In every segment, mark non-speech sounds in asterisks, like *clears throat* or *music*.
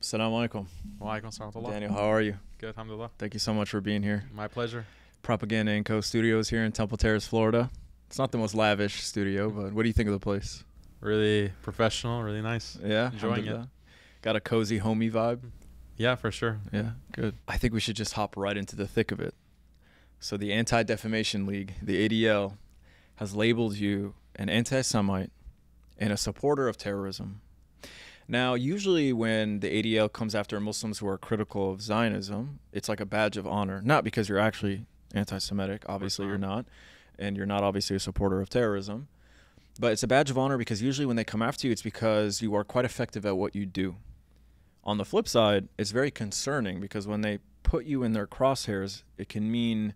Assalamu alaikum. Wa. Daniel, how are you? Good, alhamdulillah. Thank you so much for being here. My pleasure. Propaganda and Co. Studios here in Temple Terrace, Florida. It's not the most lavish studio, but what do you think of the place? Really professional, really nice. Yeah, Enjoying it. Got a cozy, homey vibe. Yeah, for sure. Yeah, good. I think we should just hop right into the thick of it. So, the Anti Defamation League, the ADL, has labeled you an anti Semite and a supporter of terrorism. Now, usually when the ADL comes after Muslims who are critical of Zionism, it's like a badge of honor. Not because you're actually anti Semitic, obviously you're uh-huh. not, and you're not obviously a supporter of terrorism. But it's a badge of honor because usually when they come after you, it's because you are quite effective at what you do. On the flip side, it's very concerning because when they put you in their crosshairs, it can mean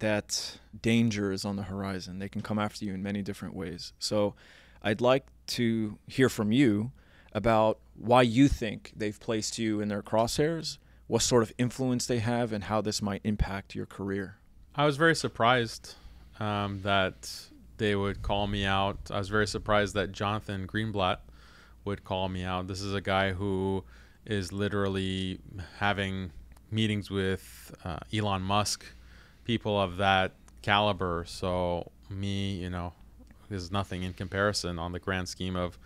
that danger is on the horizon. They can come after you in many different ways. So I'd like to hear from you about why you think they've placed you in their crosshairs, what sort of influence they have, and how this might impact your career. I was very surprised um, that they would call me out. I was very surprised that Jonathan Greenblatt would call me out. This is a guy who is literally having meetings with uh, Elon Musk, people of that caliber. So me, you know, is nothing in comparison on the grand scheme of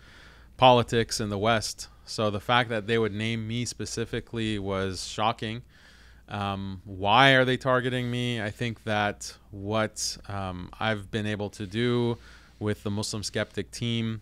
politics in the West. So the fact that they would name me specifically was shocking. Um, why are they targeting me? I think that what um, I've been able to do with the Muslim Skeptic team,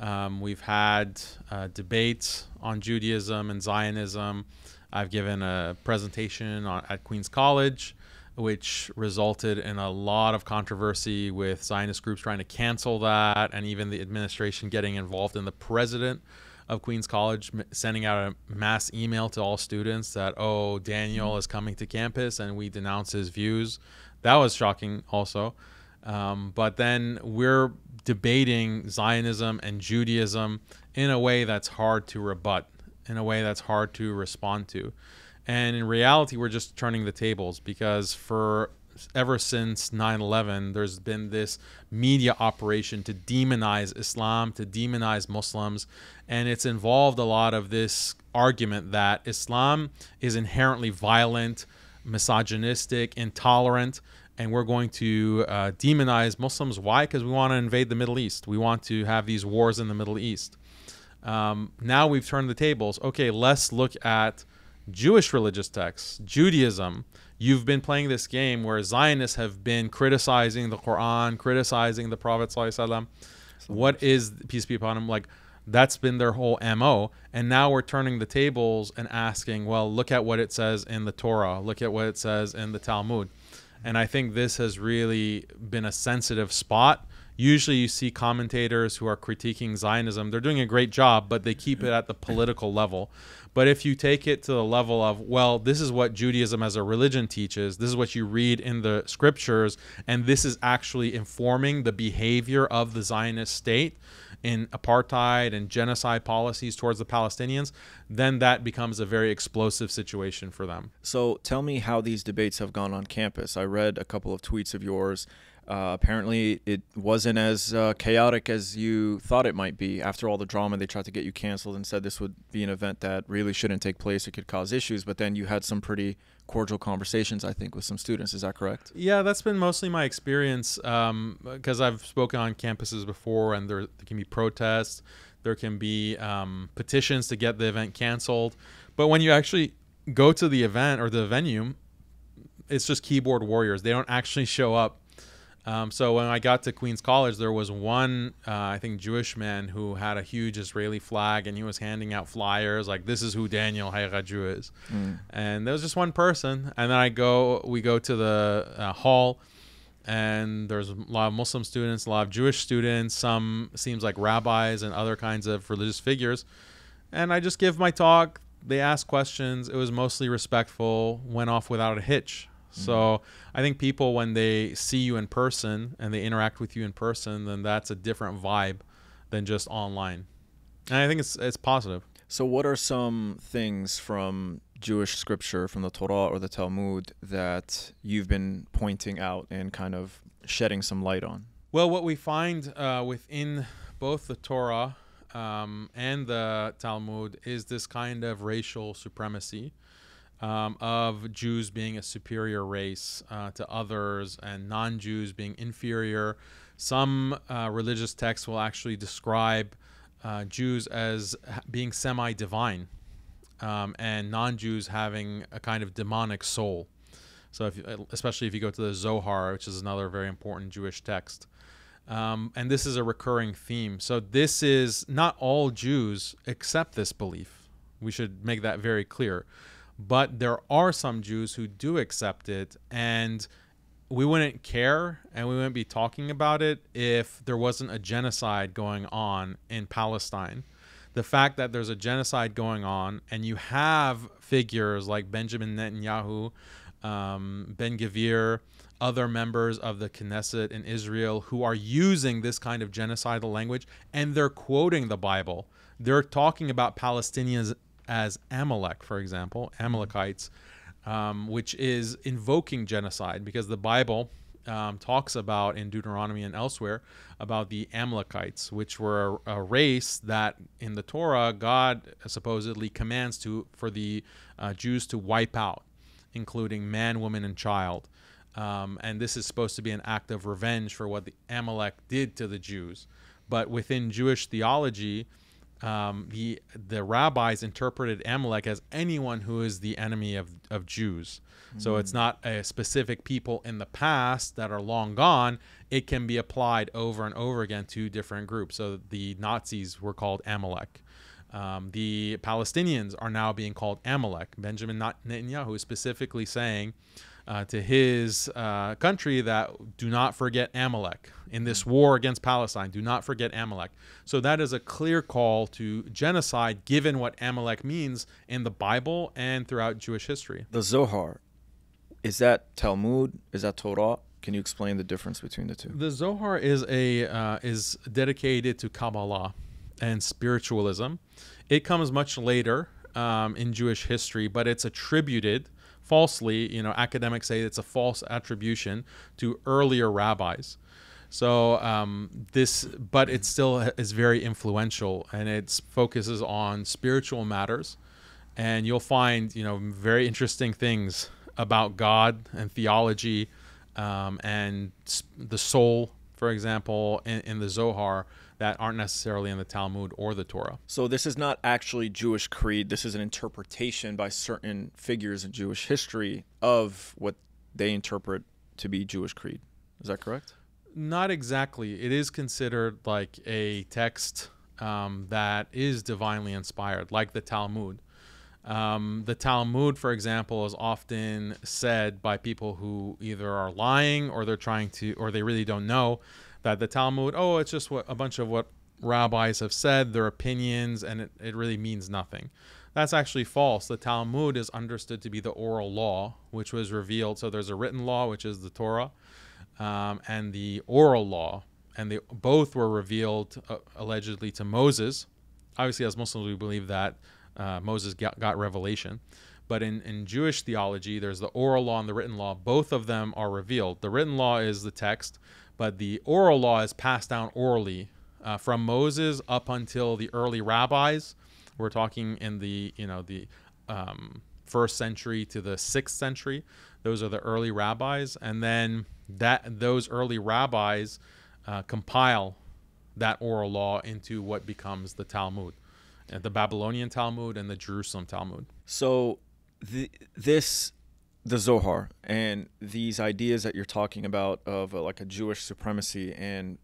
um, we've had uh, debates on Judaism and Zionism. I've given a presentation on, at Queens College, which resulted in a lot of controversy with Zionist groups trying to cancel that, and even the administration getting involved in the president of Queens College sending out a mass email to all students that, oh, Daniel is coming to campus and we denounce his views. That was shocking, also. Um, but then we're debating Zionism and Judaism in a way that's hard to rebut, in a way that's hard to respond to. And in reality, we're just turning the tables because for ever since 9/11 there's been this media operation to demonize Islam to demonize Muslims. And it's involved a lot of this argument that Islam is inherently violent misogynistic intolerant and we're going to uh, demonize Muslims. Why? Because we want to invade the Middle East. We want to have these wars in the Middle East. Um, now we've turned the tables. Okay let's look at Jewish religious texts, Judaism, you've been playing this game where Zionists have been criticizing the Quran, criticizing the Prophet. What is, peace be upon him, like that's been their whole MO. And now we're turning the tables and asking, well, look at what it says in the Torah, look at what it says in the Talmud. And I think this has really been a sensitive spot. Usually, you see commentators who are critiquing Zionism. They're doing a great job, but they keep it at the political level. But if you take it to the level of, well, this is what Judaism as a religion teaches, this is what you read in the scriptures, and this is actually informing the behavior of the Zionist state in apartheid and genocide policies towards the Palestinians, then that becomes a very explosive situation for them. So tell me how these debates have gone on campus. I read a couple of tweets of yours. Uh, apparently, it wasn't as uh, chaotic as you thought it might be. After all the drama, they tried to get you canceled and said this would be an event that really shouldn't take place. It could cause issues. But then you had some pretty cordial conversations, I think, with some students. Is that correct? Yeah, that's been mostly my experience because I've spoken on campuses before, and there, there can be protests, there can be um, petitions to get the event canceled. But when you actually go to the event or the venue, it's just keyboard warriors. They don't actually show up. Um, so when I got to Queens College, there was one, uh, I think, Jewish man who had a huge Israeli flag, and he was handing out flyers like, "This is who Daniel Haqiqatjou is," Mm. and there was just one person. And then I go, we go to the uh, hall, and there's a lot of Muslim students, a lot of Jewish students, some seems like rabbis and other kinds of religious figures, and I just give my talk. They ask questions. It was mostly respectful. Went off without a hitch. So I think people when they see you in person and they interact with you in person, then that's a different vibe than just online. And I think it's it's positive. So, what are some things from Jewish scripture, from the Torah or the Talmud, that you've been pointing out and kind of shedding some light on? Well, what we find uh, within both the Torah um, and the Talmud is this kind of racial supremacy um, of Jews being a superior race uh, to others and non Jews being inferior. Some uh, religious texts will actually describe uh, Jews as being semi divine um, and non Jews having a kind of demonic soul. So, if, especially if you go to the Zohar, which is another very important Jewish text. Um, and this is a recurring theme. So, this is not all Jews accept this belief. We should make that very clear. But there are some Jews who do accept it, and we wouldn't care and we wouldn't be talking about it if there wasn't a genocide going on in Palestine. The fact that there's a genocide going on and you have figures like Benjamin Netanyahu, um, Ben Gvir, other members of the Knesset in Israel who are using this kind of genocidal language and they're quoting the Bible. They're talking about Palestinians as Amalek, for example, Amalekites um, which is invoking genocide because the Bible um, talks about in Deuteronomy and elsewhere about the Amalekites, which were a, a, race that in the Torah God supposedly commands to for the uh, Jews to wipe out, including man, woman, and child. Um, and this is supposed to be an act of revenge for what the Amalek did to the Jews. But within Jewish theology, um, the the rabbis interpreted Amalek as anyone who is the enemy of, of Jews. Mm. So it's hmm. not a specific people in the past that are long gone. It can be applied over and over again to different groups. So the Nazis were called Amalek. Um, the Palestinians are now being called Amalek. Benjamin Netanyahu is specifically saying uh, to his uh, country that do not forget Amalek in this war against Palestine. Do not forget Amalek. So that is a clear call to genocide, given what Amalek means in the Bible and throughout Jewish history. The Zohar, is that Talmud? Is that Torah? Can you explain the difference between the two? The Zohar is a uh, is dedicated to Kabbalah and spiritualism. It comes much later um, in Jewish history, but it's attributed falsely, you know, academics say it's a false attribution to earlier rabbis. So um, this, but it still is very influential, and it focuses on spiritual matters, and you'll find you know very interesting things about God and theology, um, and the soul, for example, in, in the Zohar that aren't necessarily in the Talmud or the Torah. So this is not actually Jewish creed. This is an interpretation by certain figures in Jewish history of what they interpret to be Jewish creed. Is that correct? Not exactly. It is considered like a text um, that is divinely inspired, like the Talmud. Um, the Talmud, for example, is often said by people who either are lying or they're trying to, or they really don't know that the Talmud, oh, it's just what a bunch of what rabbis have said, their opinions, and it, it really means nothing. That's actually false. The Talmud is understood to be the oral law, which was revealed. So there's a written law, which is the Torah, um, and the oral law, and they both were revealed uh, allegedly to Moses. Obviously, as Muslims, we believe that uh, Moses got, got revelation. But in, in Jewish theology, there's the oral law and the written law. Both of them are revealed. The written law is the text, but the oral law is passed down orally uh, from Moses up until the early rabbis. We're talking in the you know the um, first century to the sixth century. Those are the early rabbis, and then that those early rabbis uh, compile that oral law into what becomes the Talmud, uh, the Babylonian Talmud and the Jerusalem Talmud. So, the, this the Zohar and these ideas that you're talking about of uh, like a Jewish supremacy and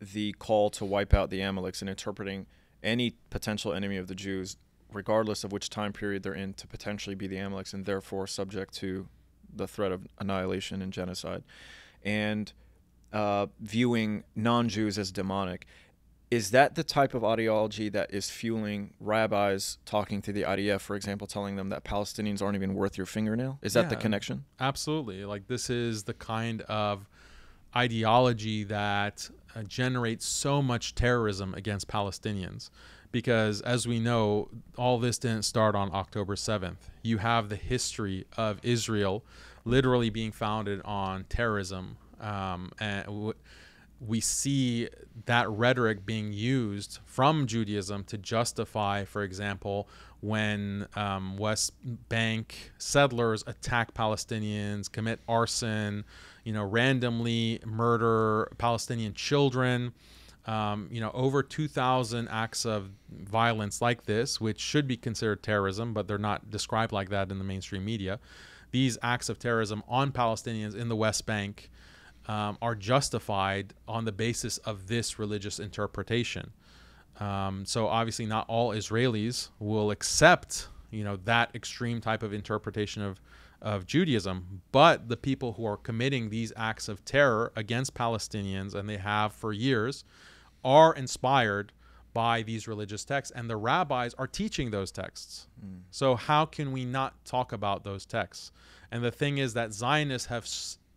the call to wipe out the Amaleks and interpreting any potential enemy of the Jews, regardless of which time period they're in, to potentially be the Amaleks and therefore subject to the threat of annihilation and genocide, and uh, viewing non Jews as demonic is that the type of ideology that is fueling rabbis talking to the IDF, for example, telling them that Palestinians aren't even worth your fingernail? Is that yeah, the connection? Absolutely. Like this is the kind of ideology that uh, generates so much terrorism against Palestinians. Because as we know, all this didn't start on October 7th. You have the history of Israel literally being founded on terrorism um, and. W- we see that rhetoric being used from Judaism to justify, for example, when um, West Bank settlers attack Palestinians, commit arson, you know, randomly murder Palestinian children. Um, you know, over 2,000 acts of violence like this, which should be considered terrorism, but they're not described like that in the mainstream media. These acts of terrorism on Palestinians in the West Bank um, are justified on the basis of this religious interpretation. Um, so obviously, not all Israelis will accept, you know, that extreme type of interpretation of of Judaism, but the people who are committing these acts of terror against Palestinians, and they have for years, are inspired by these religious texts, and the rabbis are teaching those texts. Mm. So how can we not talk about those texts? And the thing is that Zionists have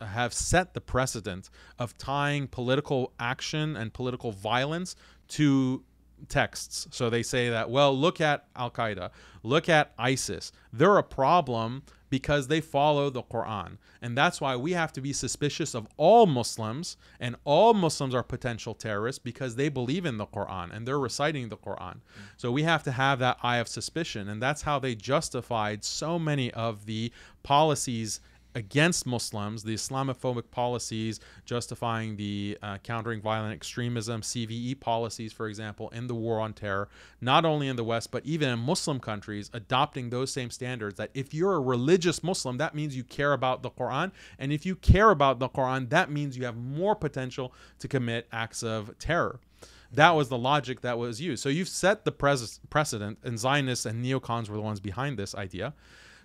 have set the precedent of tying political action and political violence to texts. So they say that, well, look at Al Qaeda, look at ISIS. They're a problem because they follow the Quran. And that's why we have to be suspicious of all Muslims, and all Muslims are potential terrorists because they believe in the Quran and they're reciting the Quran. So we have to have that eye of suspicion. And that's how they justified so many of the policies against Muslims, the Islamophobic policies justifying the uh, countering violent extremism, CVE policies, for example, in the war on terror, not only in the West, but even in Muslim countries, adopting those same standards that if you're a religious Muslim, that means you care about the Quran. And if you care about the Quran, that means you have more potential to commit acts of terror. That was the logic that was used. So you've set the precedent, and Zionists and neocons were the ones behind this idea.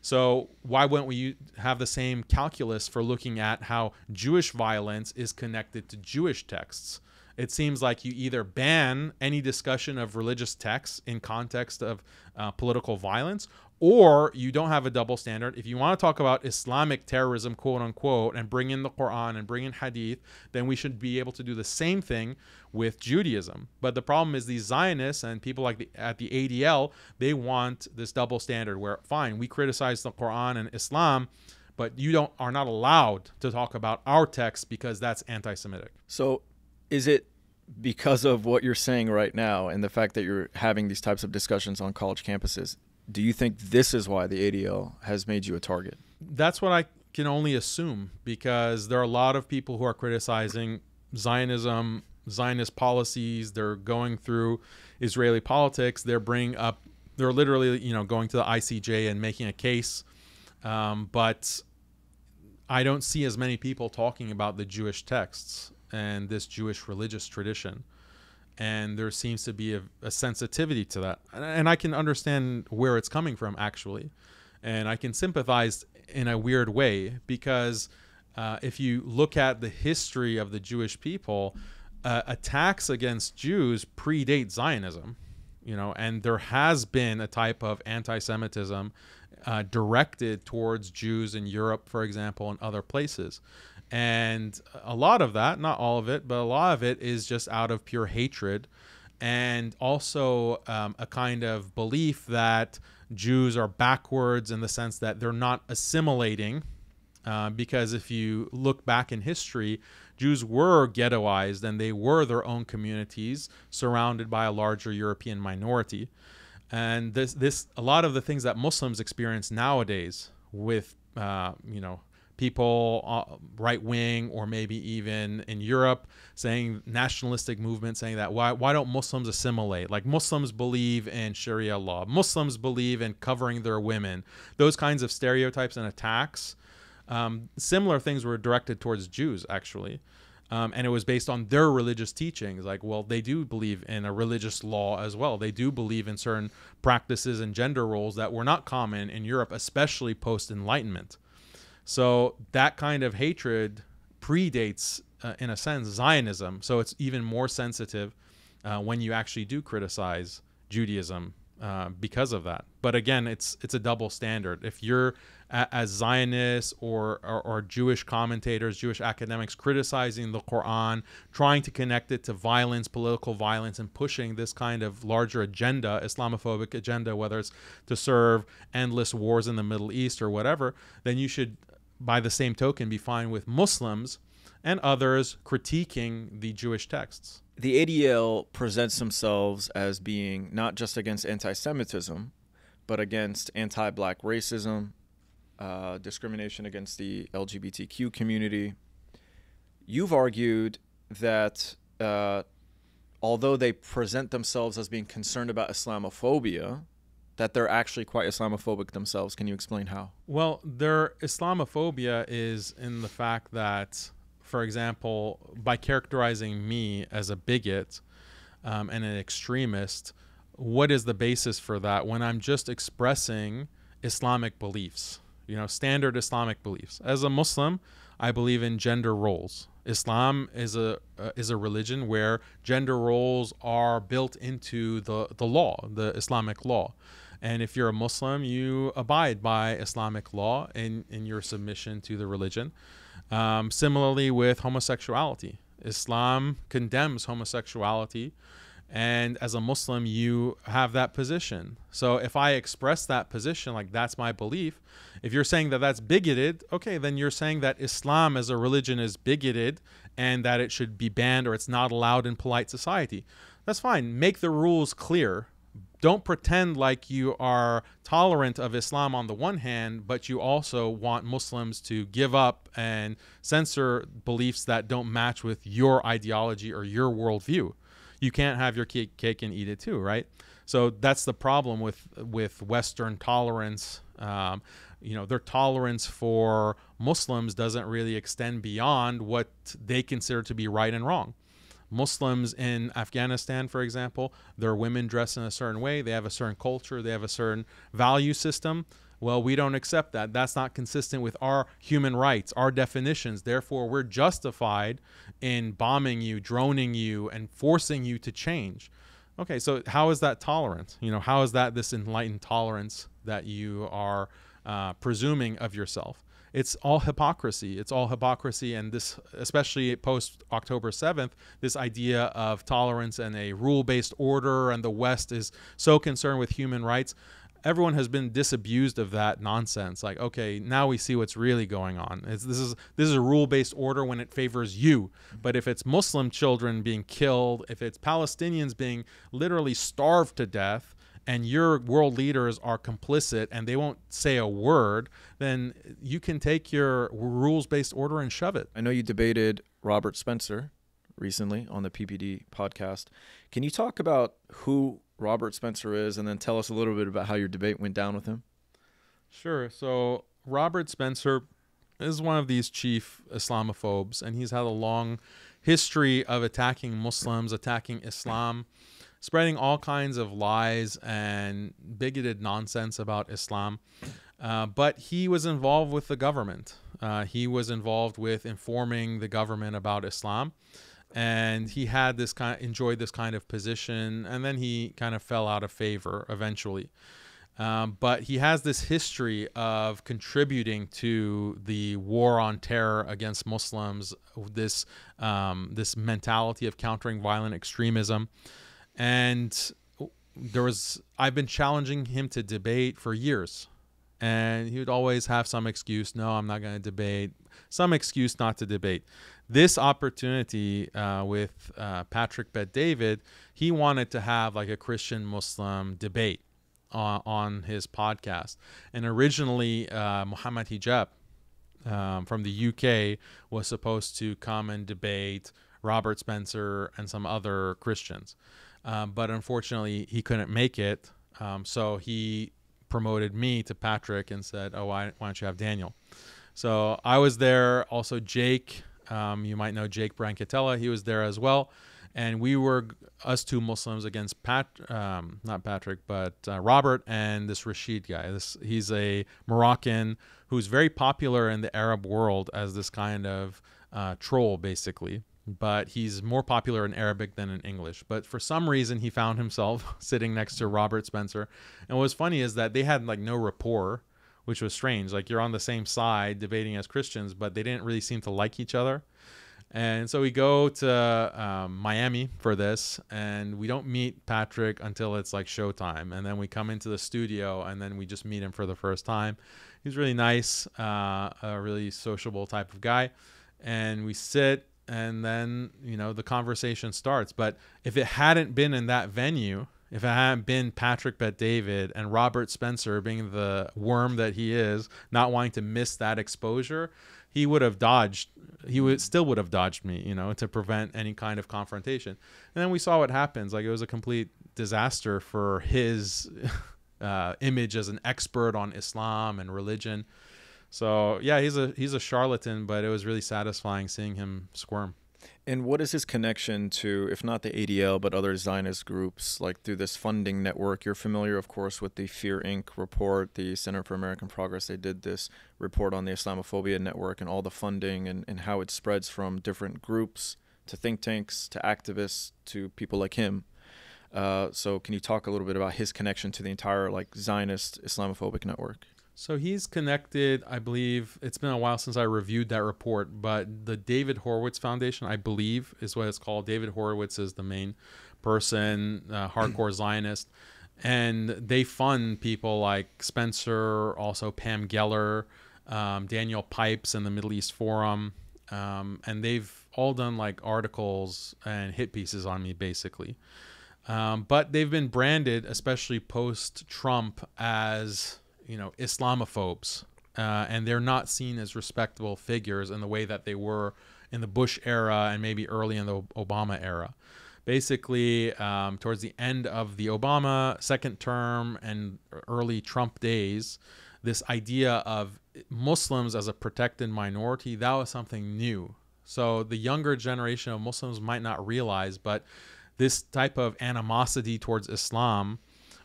So why wouldn't we have the same calculus for looking at how Jewish violence is connected to Jewish texts? It seems like you either ban any discussion of religious texts in context of uh, political violence, or you don't have a double standard. If you want to talk about Islamic terrorism, quote unquote, and bring in the Quran and bring in Hadith, then we should be able to do the same thing with Judaism. But the problem is these Zionists and people like the at the ADL, they want this double standard where fine, we criticize the Quran and Islam, but you don't are not allowed to talk about our text because that's anti-Semitic. So, is it because of what you're saying right now and the fact that you're having these types of discussions on college campuses do you think this is why the ADL has made you a target? That's what I can only assume because there are a lot of people who are criticizing Zionism, Zionist policies. They're going through Israeli politics. They're bringing up, they're literally, you know, going to the ICJ and making a case. Um, but I don't see as many people talking about the Jewish texts and this Jewish religious tradition and there seems to be a, a sensitivity to that. And i can understand where it's coming from actually and i can sympathize in a weird way because uh, if you look at the history of the jewish people uh, attacks against jews predate zionism you know and there has been a type of anti-semitism uh, directed towards jews in europe for example and other places and a lot of that, not all of it, but a lot of it is just out of pure hatred and also um, a kind of belief that Jews are backwards in the sense that they're not assimilating. Uh, because if you look back in history, Jews were ghettoized and they were their own communities surrounded by a larger European minority. And this, this, a lot of the things that Muslims experience nowadays with, uh, you know, people uh, right wing or maybe even in Europe saying nationalistic movement saying that why why don't Muslims assimilate? Like Muslims believe in Sharia law. Muslims believe in covering their women. Those kinds of stereotypes and attacks um, similar things were directed towards Jews actually. Um, and it was based on their religious teachings. Like well they do believe in a religious law as well. They do believe in certain practices and gender roles that were not common in Europe especially post enlightenment so that kind of hatred predates, uh, in a sense, Zionism. So it's even more sensitive uh, when you actually do criticize Judaism uh, because of that. But again, it's it's a double standard. If you're a, as Zionists or, or, or Jewish commentators, Jewish academics criticizing the Quran, trying to connect it to violence, political violence, and pushing this kind of larger agenda, Islamophobic agenda, whether it's to serve endless wars in the Middle East or whatever, then you should by the same token, be fine with Muslims and others critiquing the Jewish texts. The ADL presents themselves as being not just against anti Semitism, but against anti black racism, uh, discrimination against the LGBTQ community. You've argued that uh, although they present themselves as being concerned about Islamophobia, that they're actually quite Islamophobic themselves. Can you explain how? Well, their Islamophobia is in the fact that, for example, by characterizing me as a bigot um, and an extremist, what is the basis for that when I'm just expressing Islamic beliefs? You know, standard Islamic beliefs. As a Muslim, I believe in gender roles. Islam is a uh, is a religion where gender roles are built into the the law, the Islamic law. And if you're a Muslim, you abide by Islamic law in, in your submission to the religion. Um, similarly, with homosexuality, Islam condemns homosexuality. And as a Muslim, you have that position. So if I express that position, like that's my belief, if you're saying that that's bigoted, okay, then you're saying that Islam as a religion is bigoted and that it should be banned or it's not allowed in polite society. That's fine. Make the rules clear don't pretend like you are tolerant of Islam on the one hand, but you also want Muslims to give up and censor beliefs that don't match with your ideology or your worldview. You can't have your cake, and eat it too, right? So that's the problem with with Western tolerance. Um, you know, their tolerance for Muslims doesn't really extend beyond what they consider to be right and wrong. Muslims in Afghanistan, for example, their women dress in a certain way, they have a certain culture, they have a certain value system. Well, we don't accept that. That's not consistent with our human rights, our definitions. Therefore, we're justified in bombing you, droning you, and forcing you to change. Okay, so how is that tolerant? You know, how is that this enlightened tolerance that you are uh, presuming of yourself? It's all hypocrisy. It's all hypocrisy, and this, especially post October 7th, this idea of tolerance and a rule based order, and the West is so concerned with human rights. Everyone has been disabused of that nonsense. Like, okay, now we see what's really going on. It's, this is this is a rule-based order when it favors you, but if it's Muslim children being killed, if it's Palestinians being literally starved to death, and your world leaders are complicit and they won't say a word, then you can take your rules based order and shove it. I know you debated Robert Spencer recently on the PBD podcast. Can you talk about who Robert Spencer is and then tell us a little bit about how your debate went down with him? Sure. So, Robert Spencer is one of these chief Islamophobes, and he's had a long history of attacking Muslims, attacking Islam spreading all kinds of lies and bigoted nonsense about Islam. Uh, but he was involved with the government. Uh, he was involved with informing the government about Islam, and he had this kind, enjoyed this kind of position, and then he kind of fell out of favor eventually. Um, but he has this history of contributing to the war on terror against Muslims, this um, this mentality of countering violent extremism and there was I've been challenging him to debate for years, and he would always have some excuse. No, I'm not going to debate. Some excuse not to debate. This opportunity uh, with uh, Patrick Bet David, he wanted to have like a Christian Muslim debate on, on his podcast, and originally uh, Muhammad Hijab um, from the UK was supposed to come and debate Robert Spencer and some other Christians. Um, but unfortunately, he couldn't make it. Um, so he promoted me to Patrick and said, "Oh, why, why don't you have Daniel?" So I was there. Also, Jake, um, you might know Jake Brancatella. He was there as well, and we were us two Muslims against Pat, um, not Patrick, but uh, Robert and this Rashid guy. This he's a Moroccan who's very popular in the Arab world as this kind of uh, troll, basically but he's more popular in Arabic than in English. But for some reason, he found himself *laughs* sitting next to Robert Spencer. And what's funny is that they had like no rapport, which was strange. Like you're on the same side debating as Christians, but they didn't really seem to like each other. And so we go to um, Miami for this, and we don't meet Patrick until it's like showtime. And then we come into the studio, and then we just meet him for the first time. He's really nice, uh, a really sociable type of guy and we sit and then you know the conversation starts but if it hadn't been in that venue if it hadn't been Patrick Bet David and Robert Spencer being the worm that he is, not wanting to miss that exposure, he would have dodged. He would still would have dodged me, you know, to prevent any kind of confrontation. And then we saw what happens. Like it was a complete disaster for his *laughs* uh, image as an expert on Islam and religion. So yeah, he's a he's a charlatan, but it was really satisfying seeing him squirm. And what is his connection to, if not the ADL, but other Zionist groups, like through this funding network? You're familiar, of course, with the Fear Inc. report, the Center for American Progress. They did this report on the Islamophobia network and all the funding and, and how it spreads from different groups to think tanks to activists to people like him. Uh, so, can you talk a little bit about his connection to the entire like Zionist Islamophobic network? So he's connected, I believe. It's been a while since I reviewed that report, but the David Horowitz Foundation, I believe, is what it's called. David Horowitz is the main person, uh, hardcore *clears throat* Zionist, and they fund people like Spencer, also Pam Geller, um, Daniel Pipes, and the Middle East Forum, um, and they've all done like articles and hit pieces on me, basically. Um, but they've been branded, especially post Trump, as you know Islamophobes, uh, and they're not seen as respectable figures in the way that they were in the Bush era and maybe early in the Obama era. Basically, um, towards the end of the Obama second term and early Trump days, this idea of Muslims as a protected minority that was something new. So the younger generation of Muslims might not realize, but this type of animosity towards Islam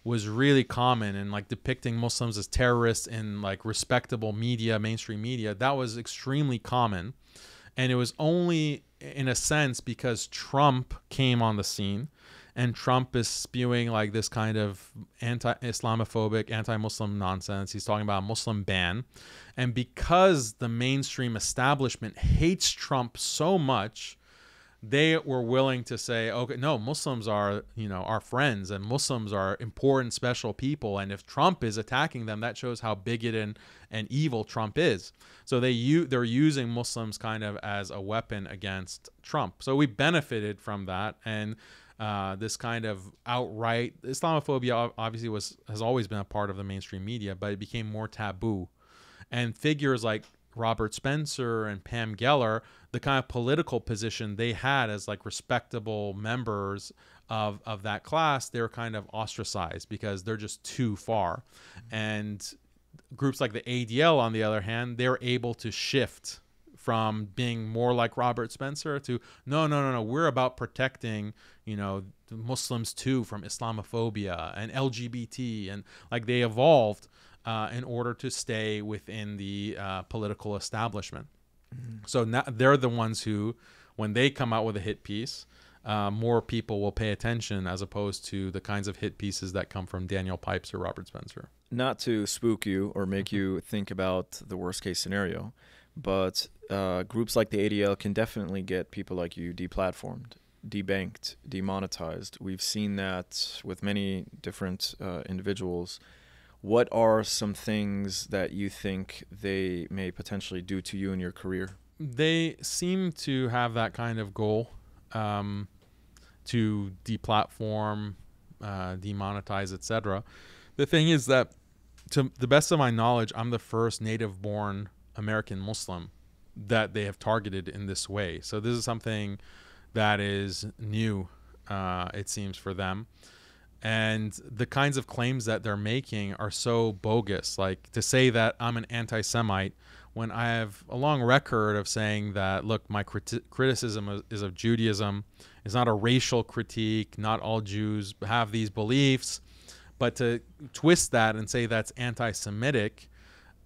was really common and like depicting Muslims as terrorists in like respectable media, mainstream media, that was extremely common. And it was only in a sense because Trump came on the scene and Trump is spewing like this kind of anti-Islamophobic, anti-Muslim nonsense. He's talking about a Muslim ban. And because the mainstream establishment hates Trump so much, they were willing to say, okay, no, Muslims are, you know, our friends and Muslims are important, special people. And if Trump is attacking them, that shows how bigoted and, and evil Trump is. So they u- they're using Muslims kind of as a weapon against Trump. So we benefited from that. And uh, this kind of outright Islamophobia obviously was has always been a part of the mainstream media, but it became more taboo. And figures like Robert Spencer and Pam Geller, the kind of political position they had as like respectable members of of that class, they're kind of ostracized because they're just too far. Mm-hmm. And groups like the ADL, on the other hand, they're able to shift from being more like Robert Spencer to no, no, no, no. We're about protecting, you know, Muslims too from Islamophobia and LGBT, and like they evolved uh, in order to stay within the uh, political establishment. Mm-hmm. So now they're the ones who, when they come out with a hit piece, uh, more people will pay attention as opposed to the kinds of hit pieces that come from Daniel Pipes or Robert Spencer. Not to spook you or make mm-hmm. you think about the worst case scenario, but uh, groups like the ADL can definitely get people like you deplatformed, debanked, demonetized. We've seen that with many different uh, individuals what are some things that you think they may potentially do to you in your career? They seem to have that kind of goal um, to deplatform, uh, demonetize, etc. The thing is that, to the best of my knowledge, I'm the first native-born American Muslim that they have targeted in this way. So this is something that is new, uh, it seems, for them and the kinds of claims that they're making are so bogus. Like to say that i'm an anti-semite when i have a long record of saying that look my criti- criticism is of judaism. It's not a racial critique. Not all jews have these beliefs. But to twist that and say that's anti-semitic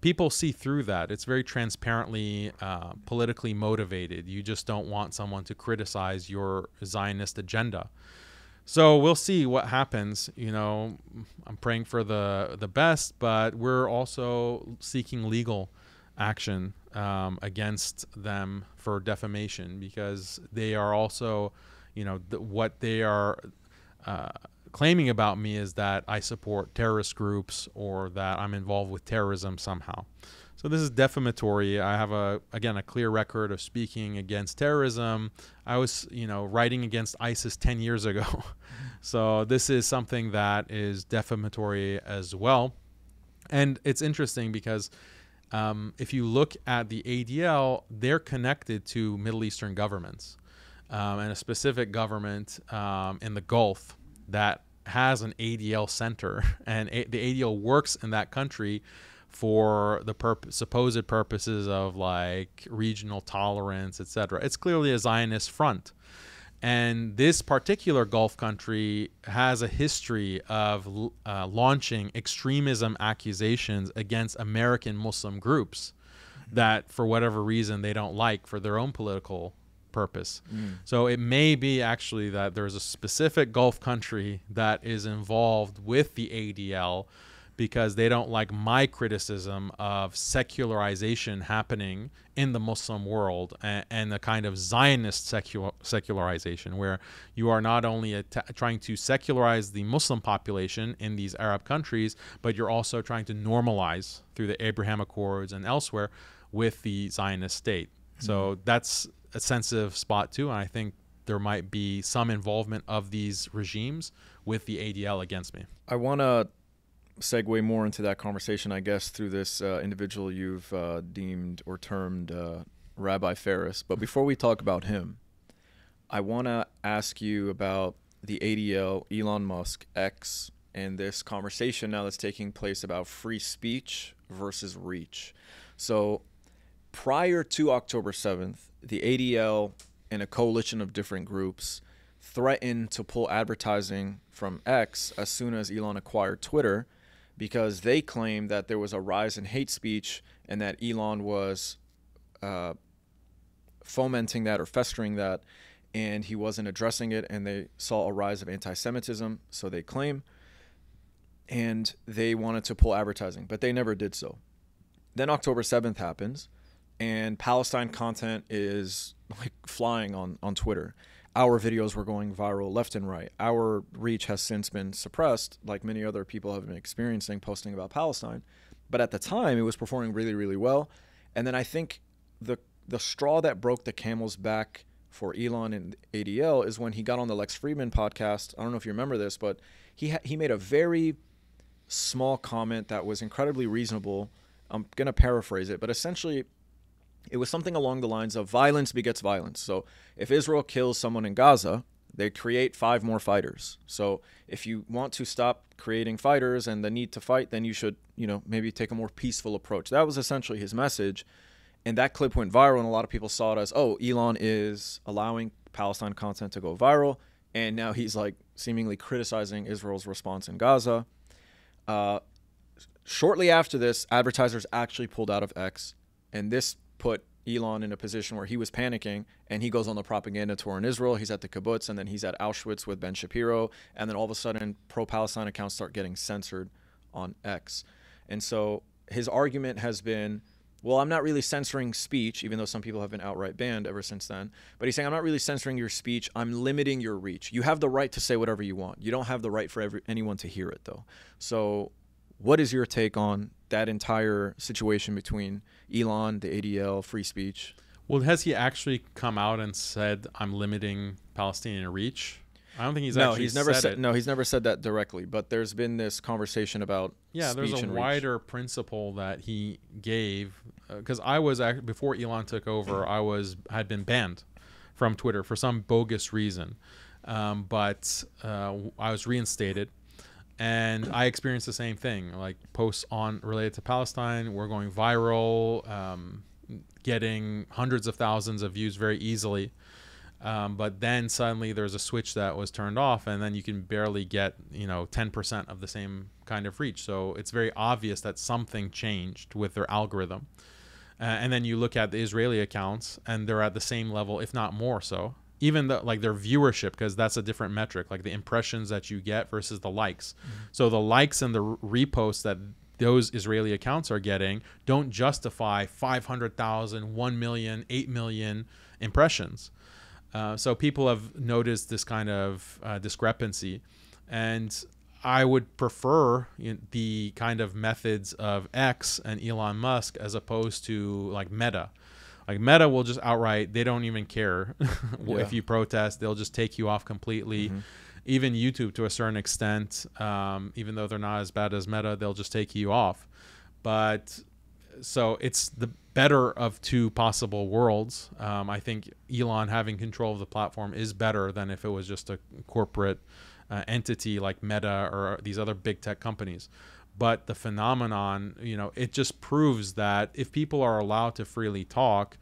people see through that. It's very transparently uh, politically motivated. You just don't want someone to criticize your zionist agenda so we'll see what happens. You know, I'm praying for the the best, but we're also seeking legal action um, against them for defamation because they are also, you know, what they are. Uh, claiming about me is that I support terrorist groups or that I'm involved with terrorism somehow. So this is defamatory. I have a again a clear record of speaking against terrorism. I was, you know, writing against ISIS 10 years ago. *laughs* so this is something that is defamatory as well. And it's interesting because um, if you look at the ADL, they're connected to Middle Eastern governments um, and a specific government um, in the Gulf that has an ADL center, *laughs* and a- the ADL works in that country for the purpose, supposed purposes of like regional tolerance, etc. It's clearly a Zionist front. And this particular Gulf country has a history of uh, launching extremism accusations against American Muslim groups that, for whatever reason, they don't like for their own political purpose. Mm. So it may be actually that there's a specific Gulf country that is involved with the ADL because they don't like my criticism of secularization happening in the Muslim world and, and the kind of Zionist secular, secularization, where you are not only trying to secularize the Muslim population in these Arab countries, but you're also trying to normalize through the Abraham Accords and elsewhere with the Zionist state. Mm-hmm. So that's a sensitive spot too, and I think there might be some involvement of these regimes with the ADL against me. I want to segue more into that conversation, I guess, through this uh, individual you've uh, deemed or termed uh, Rabbi Faris. But before we talk about him, I want to ask you about the ADL, Elon Musk, X, and this conversation now that's taking place about free speech versus reach. So prior to October 7th, the ADL and a coalition of different groups threatened to pull advertising from X as soon as Elon acquired Twitter because they claim that there was a rise in hate speech and that Elon was uh, fomenting that or festering that, and he wasn't addressing it, and they saw a rise of anti Semitism, so they claim. And they wanted to pull advertising, but they never did so. Then October 7th happens, and Palestine content is like flying on, on Twitter our videos were going viral left and right. Our reach has since been suppressed, like many other people have been experiencing posting about Palestine. But at the time, it was performing really, really well. And then I think the the straw that broke the camel's back for Elon and ADL is when he got on the Lex Fridman podcast. I don't know if you remember this, but he he made a very small comment that was incredibly reasonable. I'm gonna paraphrase it, but essentially it was something along the lines of violence begets violence. So if Israel kills someone in Gaza, they create five more fighters. So if you want to stop creating fighters and the need to fight, then you should, you know, maybe take a more peaceful approach. That was essentially his message. And that clip went viral, and a lot of people saw it as, oh, Elon is allowing Palestine content to go viral. And now he's like seemingly criticizing Israel's response in Gaza. Uh, shortly after this, advertisers actually pulled out of X. And this put Elon in a position where he was panicking and he goes on the propaganda tour in Israel. He's at the kibbutz and then he's at Auschwitz with Ben Shapiro. And then all of a sudden, pro Palestine accounts start getting censored on X. And so his argument has been well, I'm not really censoring speech, even though some people have been outright banned ever since then. But he's saying, I'm not really censoring your speech. I'm limiting your reach. You have the right to say whatever you want. You don't have the right for every, anyone to hear it, though. So, what is your take on that entire situation between Elon, the ADL, free speech. Well, has he actually come out and said I'm limiting Palestinian reach? I don't think he's no, actually he's never said, said no, he's never said that directly. But there's been this conversation about yeah, there's a wider reach. principle that he gave because uh, I was before Elon took over, I was had been banned from Twitter for some bogus reason, um, but uh, I was reinstated and I experienced the same thing. Like posts on related to Palestine were going viral, um, getting hundreds of thousands of views very easily. Um, but then suddenly there's a switch that was turned off, and then you can barely get you know 10% of the same kind of reach. So it's very obvious that something changed with their algorithm. Uh, and then you look at the Israeli accounts, and they're at the same level, if not more so even the like their viewership because that's a different metric like the impressions that you get versus the likes mm-hmm. so the likes and the reposts that those israeli accounts are getting don't justify 500000 1 million 8 million impressions uh, so people have noticed this kind of uh, discrepancy and I would prefer you know, the kind of methods of X and Elon Musk as opposed to like Meta. Like Meta will just outright they don't even care *laughs* Yeah. if you protest; they'll just take you off completely. Mhm. Even YouTube, to a certain extent, um, even though they're not as bad as Meta, they'll just take you off. But so it's the better of two possible worlds. Um, I think Elon having control of the platform is better than if it was just a corporate uh, entity like Meta or these other big tech companies. But the phenomenon, you know, it just proves that if people are allowed to freely talk,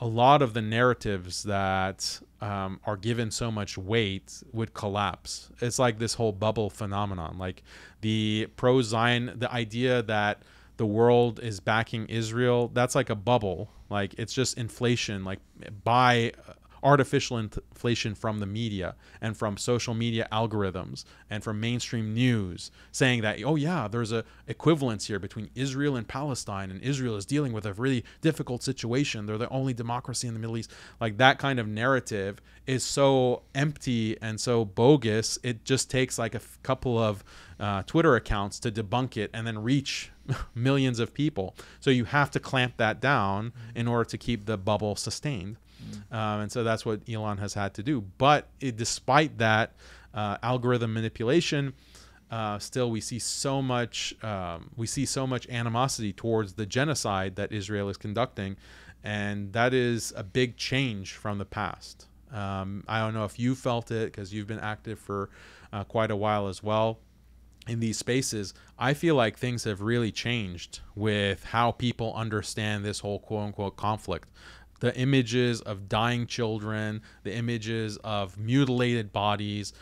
a lot of the narratives that um, are given so much weight would collapse. It's like this whole bubble phenomenon, like the pro Zion, the idea that the world is backing Israel. That's like a bubble. Like it's just inflation, like by artificial inflation from the media and from social media algorithms and from mainstream news saying that oh yeah there's a equivalence here between Israel and Palestine and Israel is dealing with a really difficult situation. They're the only democracy in the Middle East. Like that kind of narrative is so empty and so bogus it just takes like a f- couple of uh, Twitter accounts to debunk it and then reach *laughs* millions of people. So you have to clamp that down in order to keep the bubble sustained um, and so that's what Elon has had to do. But it, despite that uh, algorithm manipulation, uh, still we see so much um, we see so much animosity towards the genocide that Israel is conducting, and that is a big change from the past. Um, I don't know if you felt it because you've been active for uh, quite a while as well in these spaces, I feel like things have really changed with how people understand this whole quote unquote conflict. The images of dying children, the images of mutilated bodies,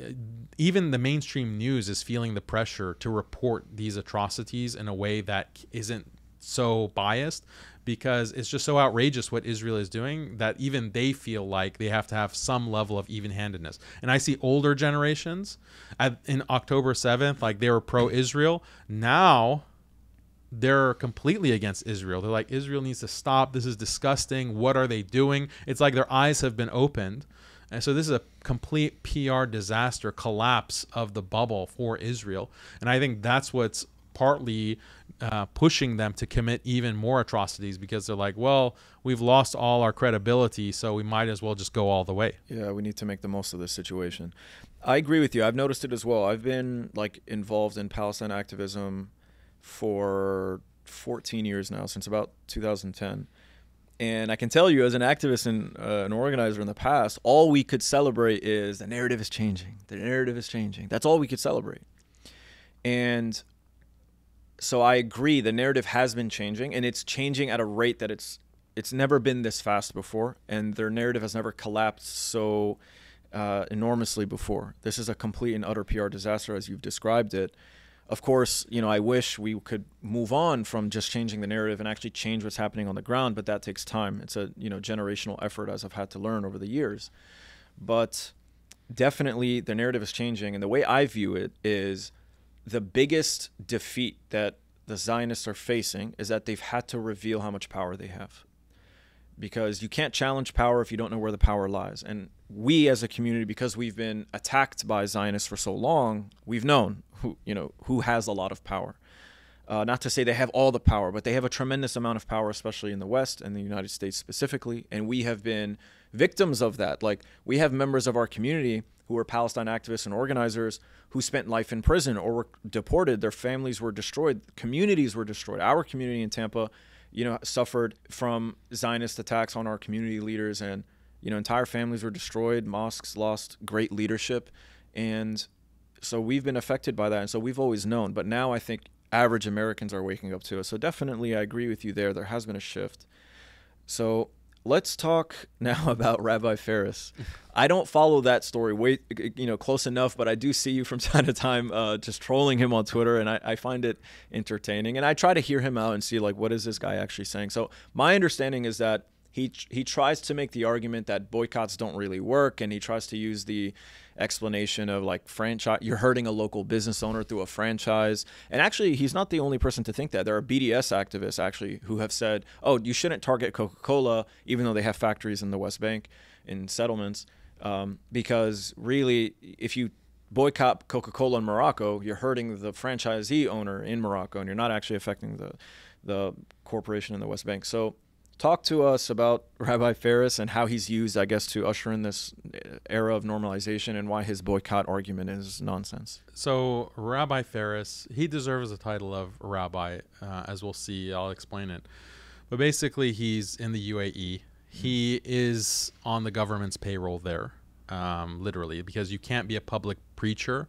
eh, even the mainstream news is feeling the pressure to report these atrocities in a way that isn't so biased because it's just so outrageous what Israel is doing that even they feel like they have to have some level of even-handedness. And I see older generations at, in October 7th like they were pro-Israel. Now they're completely against Israel. They're like Israel needs to stop. This is disgusting. What are they doing? It's like their eyes have been opened. And so this is a complete PR disaster collapse of the bubble for Israel. And I think that's what's partly uh, pushing them to commit even more atrocities because they're like, well, we've lost all our credibility, so we might as well just go all the way. Yeah, we need to make the most of this situation. I agree with you. I've noticed it as well. I've been like involved in Palestine activism for 14 years now, since about 2010. And I can tell you, as an activist and uh, an organizer in the past, all we could celebrate is the narrative is changing. The narrative is changing. That's all we could celebrate. And so I agree, the narrative has been changing, and it's changing at a rate that it's it's never been this fast before, and their narrative has never collapsed so uh, enormously before. This is a complete and utter PR disaster, as you've described it. Of course, you know, I wish we could move on from just changing the narrative and actually change what's happening on the ground, but that takes time. It's a you know generational effort, as I've had to learn over the years. But definitely, the narrative is changing, and the way I view it is the biggest defeat that the Zionists are facing is that they've had to reveal how much power they have. Because you can't challenge power if you don't know where the power lies. And we as a community, because we've been attacked by Zionists for so long, we've known who you know who has a lot of power. Uh, not to say they have all the power, but they have a tremendous amount of power, especially in the West and the United States specifically. And we have been victims of that. Like we have members of our community who were Palestine activists and organizers who spent life in prison or were deported. Their families were destroyed. Communities were destroyed. Our community in Tampa, you know, suffered from Zionist attacks on our community leaders, and you know, entire families were destroyed. Mosques lost great leadership, and so we've been affected by that. And so we've always known, but now I think average Americans are waking up to it. So definitely, I agree with you there. There has been a shift. So let's talk *laughs* now about Rabbi Ferris. *laughs* I don't follow that story way, you know, close enough, but I do see you from *laughs* time to time uh, just trolling him on Twitter, and I, I find it entertaining. And I try to hear him out and see like what is this guy actually saying. So my understanding is that he he tries to make the argument that boycotts don't really work, and he tries to use the explanation of like franchise you're hurting a local business owner through a franchise and actually he's not the only person to think that there are bds activists actually who have said oh you shouldn't target coca-cola even though they have factories in the west bank in settlements um, because really if you boycott Coca-Cola in Morocco, you're hurting the franchisee owner in Morocco, and you're not actually affecting the the corporation in the West Bank. So, talk to us about *laughs* Rabbi Ferris and how he's used, I guess, to usher in this era of normalization, and why his boycott argument is nonsense. So, Rabbi Ferris, he deserves the title of rabbi, uh, as we'll see. I'll explain it. But basically, he's in the UAE. He is on the government's payroll there, um, literally, because you can't be a public preacher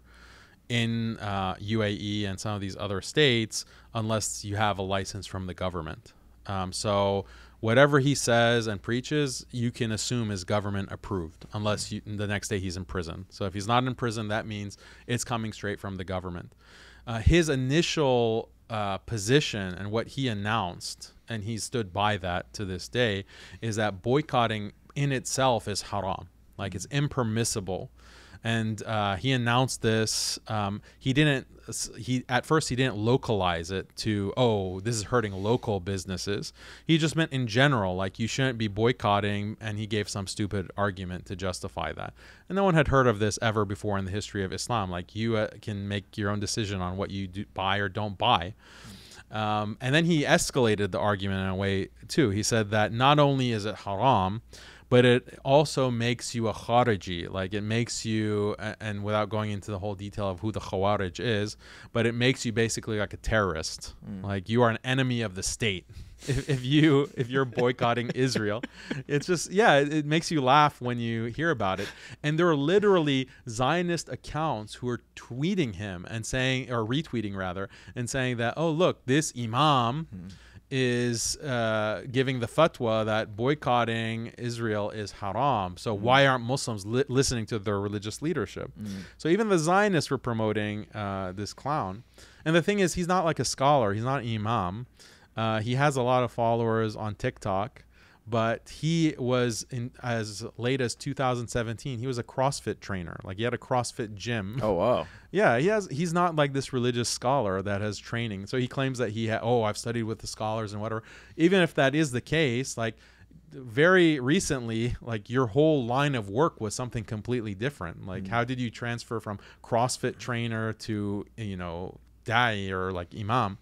in uh, UAE and some of these other states unless you have a license from the government. Um, so whatever he says and preaches, you can assume is government approved, unless you, the next day he's in prison. So if he's not in prison, that means it's coming straight from the government. Uh, his initial uh, position and what he announced, and he stood by that to this day, is that boycotting in itself is haram, like it's impermissible and uh, he announced this. Um, he didn't. He at first he didn't localize it to oh this is hurting local businesses. He just meant in general like you shouldn't be boycotting, and he gave some stupid argument to justify that. And no one had heard of this ever before in the history of Islam. Like you uh, can make your own decision on what you do, buy or don't buy. Um, and then he escalated the argument in a way too. He said that not only is it haram, but it also makes you a khariji like it makes you and without going into the whole detail of who the khawarij is but it makes you basically like a terrorist. Mm. like you are an enemy of the state. *laughs* If, if you if you're boycotting *laughs* israel it's just yeah it, it, makes you laugh when you hear about it. And there are literally zionist accounts who are tweeting him and saying or retweeting rather and saying that oh look this imam mm is uh, giving the fatwa that boycotting Israel is haram. So mm-hmm. why aren't Muslims li- listening to their religious leadership? Mm-hmm. So even the Zionists were promoting uh, this clown. And the thing is, he's not like a scholar. He's not an imam. Uh, he has a lot of followers on TikTok but he was in as late as 2017 he was a crossfit trainer. Like he had a crossfit gym. Oh wow. *laughs* Yeah he has he's not like this religious scholar that has training. So he claims that he had oh i've studied with the scholars and whatever. Even if that is the case like very recently like your whole line of work was something completely different. Like mm. how did you transfer from crossfit trainer to you know dai or like imam?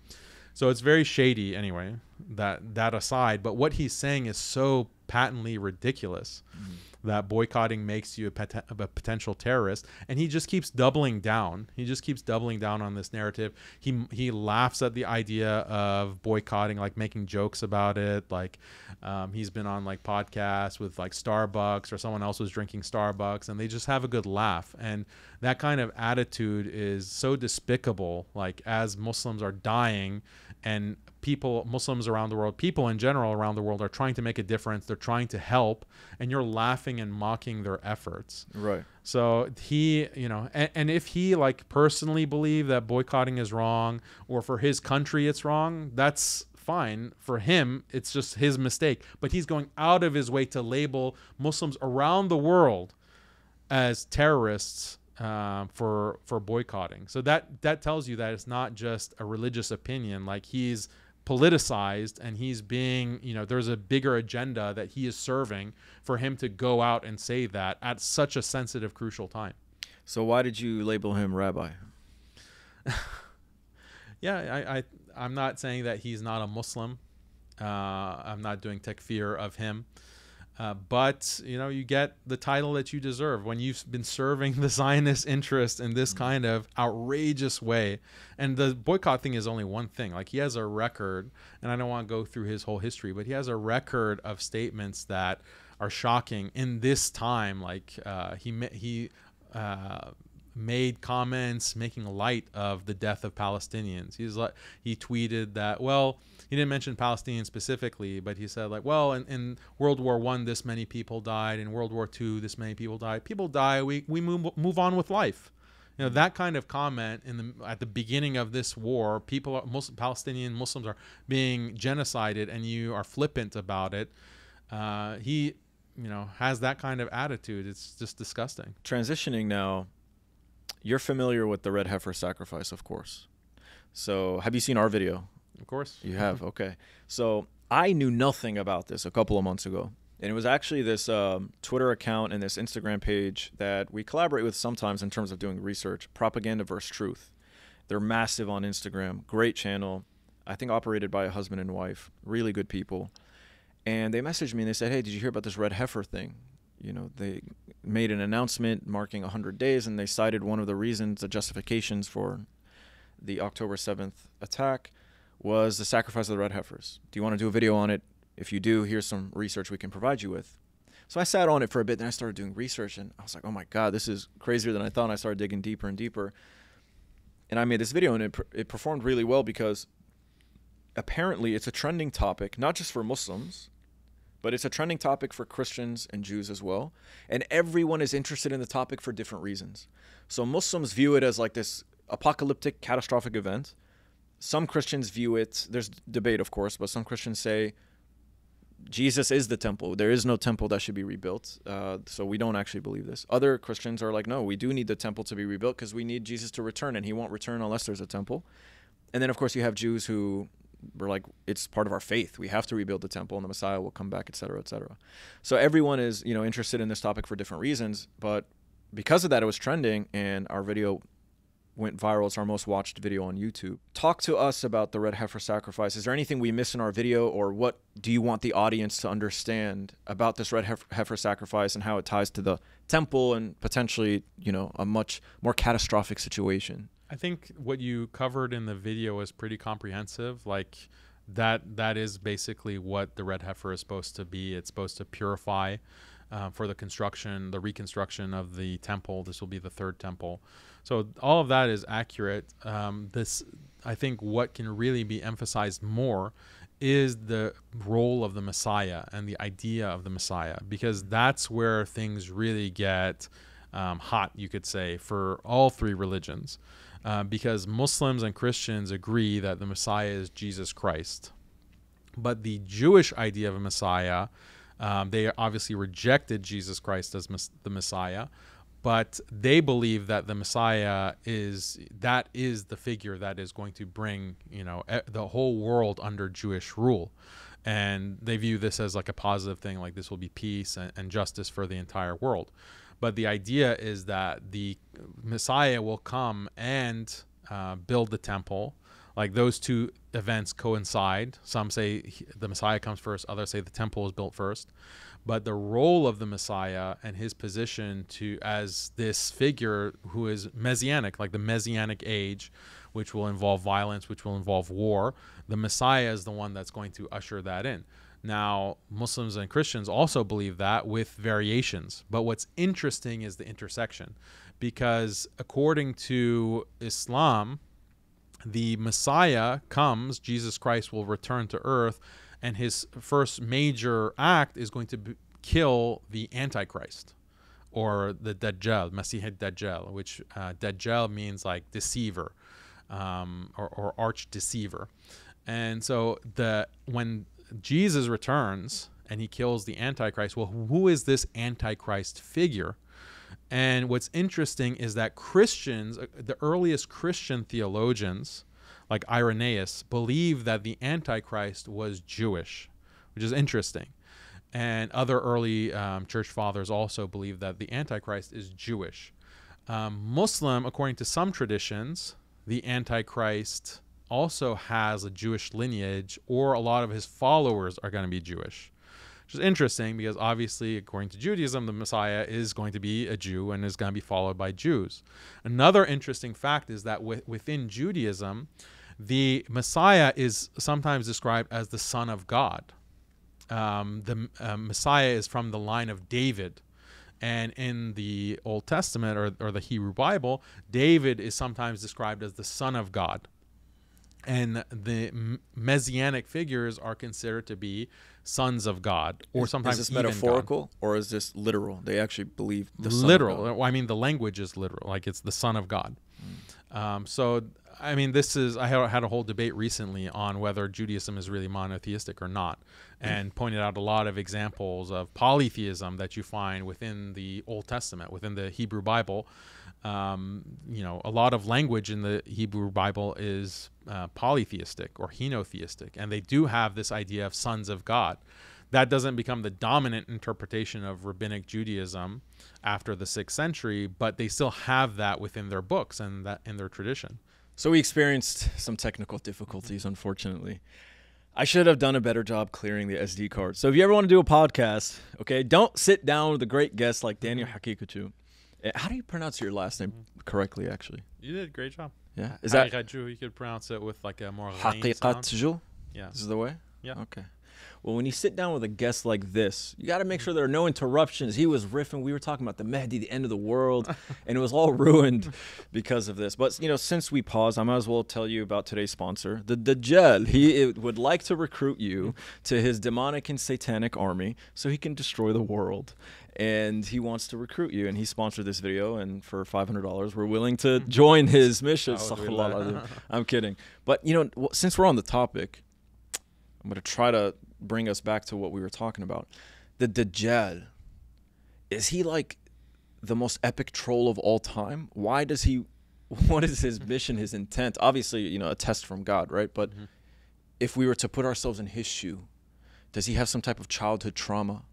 So it's very shady anyway. That that aside, but what he's saying is so patently ridiculous. Mm-hmm. that boycotting makes you a, pot- a, potential terrorist. And he just keeps doubling down. He just keeps doubling down on this narrative. He he laughs at the idea of boycotting like making jokes about it. Like um, he's been on like podcasts with like starbucks or someone else was drinking starbucks and they just have a good laugh. And that kind of attitude is so despicable like as muslims are dying and people, Muslims around the world, people in general around the world are trying to make a difference. They're trying to help, and you're laughing and mocking their efforts. Right. So he, you know, and, and if he like personally believe that boycotting is wrong, or for his country it's wrong, that's fine for him it's just his mistake but he's going out of his way to label muslims around the world as terrorists um, for for boycotting. So that that tells you that it's not just a religious opinion. Like he's politicized and he's being, you know, there's a bigger agenda that he is serving for him to go out and say that at such a sensitive, crucial time. So why did you label him rabbi? *laughs* yeah, I, I I'm not saying that he's not a Muslim. Uh, I'm not doing takfir of him. Uh, but you know you get the title that you deserve when you've been serving the Zionist interest in this mm-hmm. kind of outrageous way. And the boycott thing is only one thing. Like he has a record, and I don't want to go through his whole history, but he has a record of statements that are shocking in this time. Like uh, he he. Uh, made comments making light of the death of Palestinians. He's like he tweeted that well he didn't mention Palestinians specifically, but he said like, well, in, in World War One, this many people died. In World War Two, this many people died. People die. We we move move on with life. You know that kind of comment in the at the beginning of this war, people, are, Muslim, Palestinian Muslims are being genocided, and you are flippant about it. Uh, he, you know, has that kind of attitude. It's just disgusting. Transitioning now, you're familiar with the red heifer sacrifice, of course. So, have you seen our video of course. You have. *laughs* Okay. So I knew nothing about this a couple of months ago. And it was actually this um, Twitter account and this Instagram page that we collaborate with sometimes in terms of doing research. Propaganda versus Truth. They're massive on Instagram. Great channel. I think operated by a husband and wife. Really good people. And they messaged me and they said, "Hey, did you hear about this red heifer thing?" You know, they made an announcement marking 100 days, and they cited one of the reasons, the justifications for the October 7th attack was the sacrifice of the red heifers. Do you want to do a video on it? If you do, here's some research we can provide you with. So I sat on it for a bit, then I started doing research, and I was like, oh my God, this is crazier than I thought. And I started digging deeper and deeper. And I made this video, and it, it performed really well because apparently it's a trending topic, not just for Muslims, but it's a trending topic for Christians and Jews as well. And everyone is interested in the topic for different reasons. So Muslims view it as like this apocalyptic, catastrophic event. Some Christians view it, there's debate, of course, but some Christians say Jesus is the temple. There is no temple that should be rebuilt. Uh, so we don't actually believe this. Other Christians are like, no, we do need the temple to be rebuilt because we need Jesus to return, and he won't return unless there's a temple. And then, of course, you have Jews who were like, it's part of our faith. We have to rebuild the temple, and the Messiah will come back, etc., etc. So everyone is, you know, interested in this topic for different reasons. But because of that, it was trending, and our video went viral. It's our most watched video on YouTube. Talk to us about the red heifer sacrifice. Is there anything we missed in our video, or what do you want the audience to understand about this red heifer sacrifice and how it ties to the temple and potentially, you know, a much more catastrophic situation? I think what you covered in the video is pretty comprehensive. Like that, that is basically what the red heifer is supposed to be. It's supposed to purify. Uh, for the construction, the reconstruction of the temple. This will be the third temple. So all of that is accurate. Um, this, I think, what can really be emphasized more is the role of the Messiah and the idea of the Messiah, because that's where things really get um, hot, you could say, for all three religions. Uh, because Muslims and Christians agree that the Messiah is Jesus Christ. But the Jewish idea of a Messiah, um, they obviously rejected Jesus Christ as mes- the Messiah but they believe that the Messiah is that is the figure that is going to bring you know the whole world under Jewish rule, and they view this as like a positive thing, like this will be peace and, and justice for the entire world. But the idea is that the Messiah will come and uh, build the temple. Like those two events coincide. Some say the Messiah comes first, others say the temple is built first but the role of the Messiah and his position to as this figure who is messianic, like the messianic age, which will involve violence, which will involve war, the Messiah is the one that's going to usher that in. Now, Muslims and Christians also believe that with variations. But what's interesting is the intersection because according to Islam, the Messiah comes, Jesus Christ will return to earth and his first major act is going to be, kill the Antichrist or the Dajjal, Masih Dajjal, which uh, Dajjal means like deceiver um, or, or arch deceiver. And so the when Jesus returns and he kills the Antichrist, well, who is this Antichrist figure? And what's interesting is that Christians, uh, the earliest Christian theologians, like Irenaeus, believed that the Antichrist was Jewish, which is interesting. And other early um, church fathers also believed that the Antichrist is Jewish. Um, Muslim, according to some traditions, the Antichrist also has a Jewish lineage, or a lot of his followers are going to be Jewish. Which is interesting because obviously, according to Judaism, the Messiah is going to be a Jew and is going to be followed by Jews. Another interesting fact is that within Judaism, the Messiah is sometimes described as the Son of God. Um, the uh, Messiah is from the line of David. And in the Old Testament or, or the Hebrew Bible, David is sometimes described as the Son of God. And the messianic figures are considered to be sons of God, or sometimes is this metaphorical God. or is this literal? They actually believe the literal. I mean, the language is literal, like it's the Son of God. Mm. Um, so I mean, this is I had a whole debate recently on whether Judaism is really monotheistic or not, and pointed out a lot of examples of polytheism that you find within the Old Testament, within the Hebrew Bible. Um, you know, a lot of language in the Hebrew Bible is uh, polytheistic or henotheistic, and they do have this idea of sons of God. that doesn't become the dominant interpretation of rabbinic Judaism after the sixth century, but they still have that within their books and that in their tradition. So we experienced some technical difficulties, unfortunately. I should have done a better job clearing the SD card. So if you ever want to do a podcast, okay, don't sit down with a great guest like Daniel Haqiqatjou. Eh, How do you pronounce your last name correctly, actually? You did a great job. Yeah. Is that Haqiqatjou, you could pronounce it with like a more. Haqiqatjou? Yeah. This is the way? Yeah. Okay. Well, when you sit down with a guest like this, you got to make sure there are no interruptions. He was riffing. We were talking about the Mahdi, the end of the world, *laughs* and it was all ruined because of this. But, you know, since we paused, I might as well tell you about today's sponsor, the Dajjal. He uh, would like to recruit you to his demonic and satanic army so he can destroy the world. And he wants to recruit you, and he sponsored this video. And for five hundred dollars, we're willing to *laughs* join his mission. I'm kidding, but you know, since we're on the topic, I'm going to try to bring us back to what we were talking about. The Dajjal, is he like the most epic troll of all time? Why does he, *laughs* what is his mission, his intent? Obviously, you know, a test from God, right? But Mhm. if we were to put ourselves in his shoe, does he have some type of childhood trauma?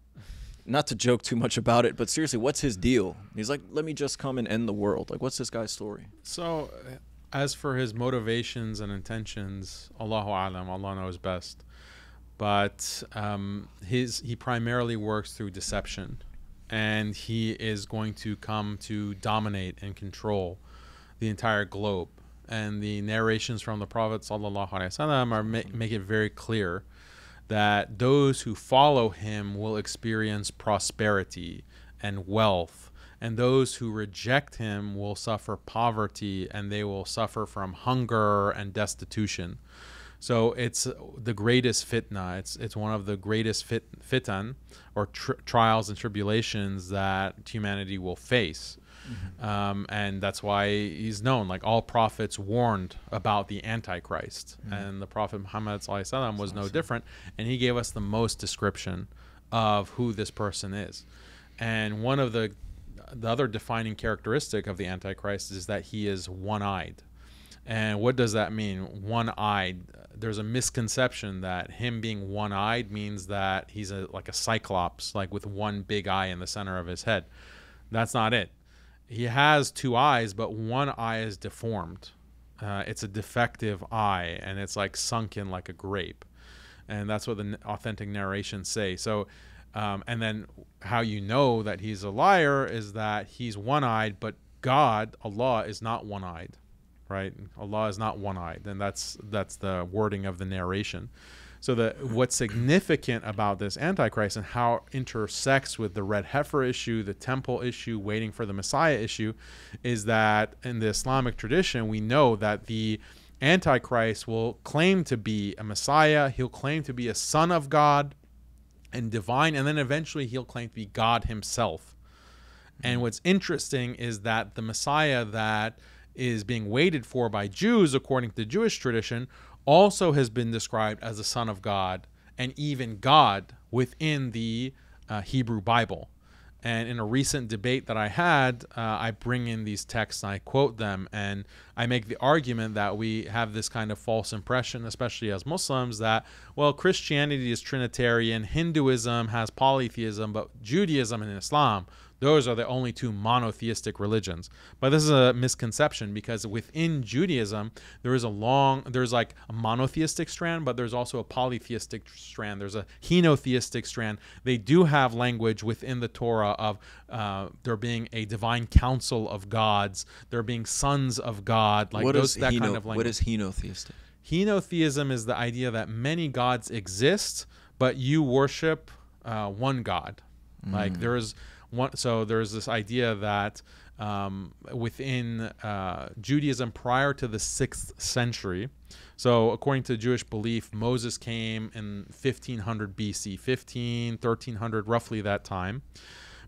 Not to joke too much about it, but seriously, what's his deal? He's like, let me just come and end the world. Like, what's this guy's story? So, uh, as for his motivations and intentions, Allahu alam, Allah knows best. But um, his he primarily works through deception, and he is going to come to dominate and control the entire globe. And the narrations from the Prophet sallallahu alaihi wasallam are ma- make it very clear that those who follow him will experience prosperity and wealth, and those who reject him will suffer poverty and they will suffer from hunger and destitution. So it's the greatest fitna. It's it's one of the greatest fit, fitan or tr- trials and tribulations that humanity will face. Um, and that's why he's known. Like all prophets warned about the Antichrist, and the Prophet Muhammad was no different. And he gave us the most description of who this person is. And one of the the other defining characteristic of the Antichrist is that he is one-eyed. And what does that mean? One-eyed. There's a misconception that him being one-eyed means that he's a like a cyclops, like with one big eye in the center of his head. That's not it. He has two eyes, but one eye is deformed. Uh, it's a defective eye, and it's like sunken like a grape, and that's what the authentic narrations say. So, um, and then how you know that he's a liar is that he's one-eyed, but God, Allah, is not one-eyed right? Allah is not one-eyed, Then that's that's the wording of the narration. So the what's significant about this Antichrist and how it intersects with the red heifer issue, the temple issue, waiting for the Messiah issue, is that in the Islamic tradition we know that the Antichrist will claim to be a Messiah. He'll claim to be a son of God and divine, and then eventually he'll claim to be God himself. And mm-hmm. what's interesting is that the Messiah that is being waited for by Jews, according to the Jewish tradition, also has been described as the Son of God and even God within the uh, Hebrew Bible. And in a recent debate that I had, uh, I bring in these texts and I quote them, and I make the argument that we have this kind of false impression, especially as Muslims, that, well, Christianity is Trinitarian, Hinduism has polytheism, but Judaism and Islam, those are the only two monotheistic religions. But this is a misconception because within Judaism, there is a long, there's like a monotheistic strand, but there's also a polytheistic strand. There's a henotheistic strand. They do have language within the Torah of uh, there being a divine council of gods, there being sons of God, like what those, is that heno- kind of language. what is henotheistic? Henotheism is the idea that many gods exist, but you worship uh, one god. Like there is one. So there's this idea that um, within uh, Judaism prior to the sixth century. So according to Jewish belief, Moses came in 1500 BC, 15, 1300, roughly that time.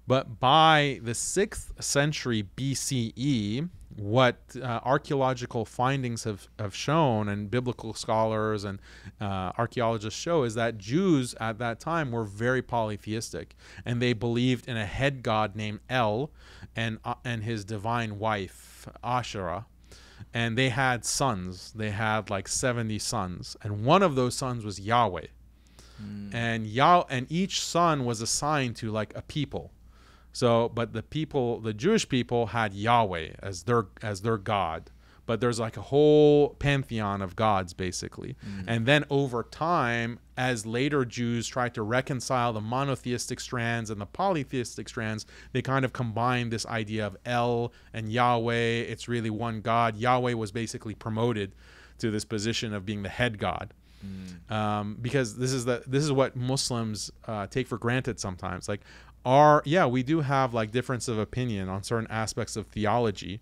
But by the sixth century BCE, what uh, archaeological findings have, have shown, and biblical scholars and uh, archaeologists show, is that Jews at that time were very polytheistic, and they believed in a head god named El, and uh, and his divine wife Asherah, and they had sons. They had like seventy sons, and one of those sons was Yahweh. and Yah and each son was assigned to like a people. So, but the people, the Jewish people, had Yahweh as their as their God. But there's like a whole pantheon of gods, basically. And then over time, as later Jews tried to reconcile the monotheistic strands and the polytheistic strands, they kind of combined this idea of El and Yahweh. It's really one God. Yahweh was basically promoted to this position of being the head god um, because this is the this is what Muslims uh, take for granted sometimes. Like, our yeah, we do have like difference of opinion on certain aspects of theology,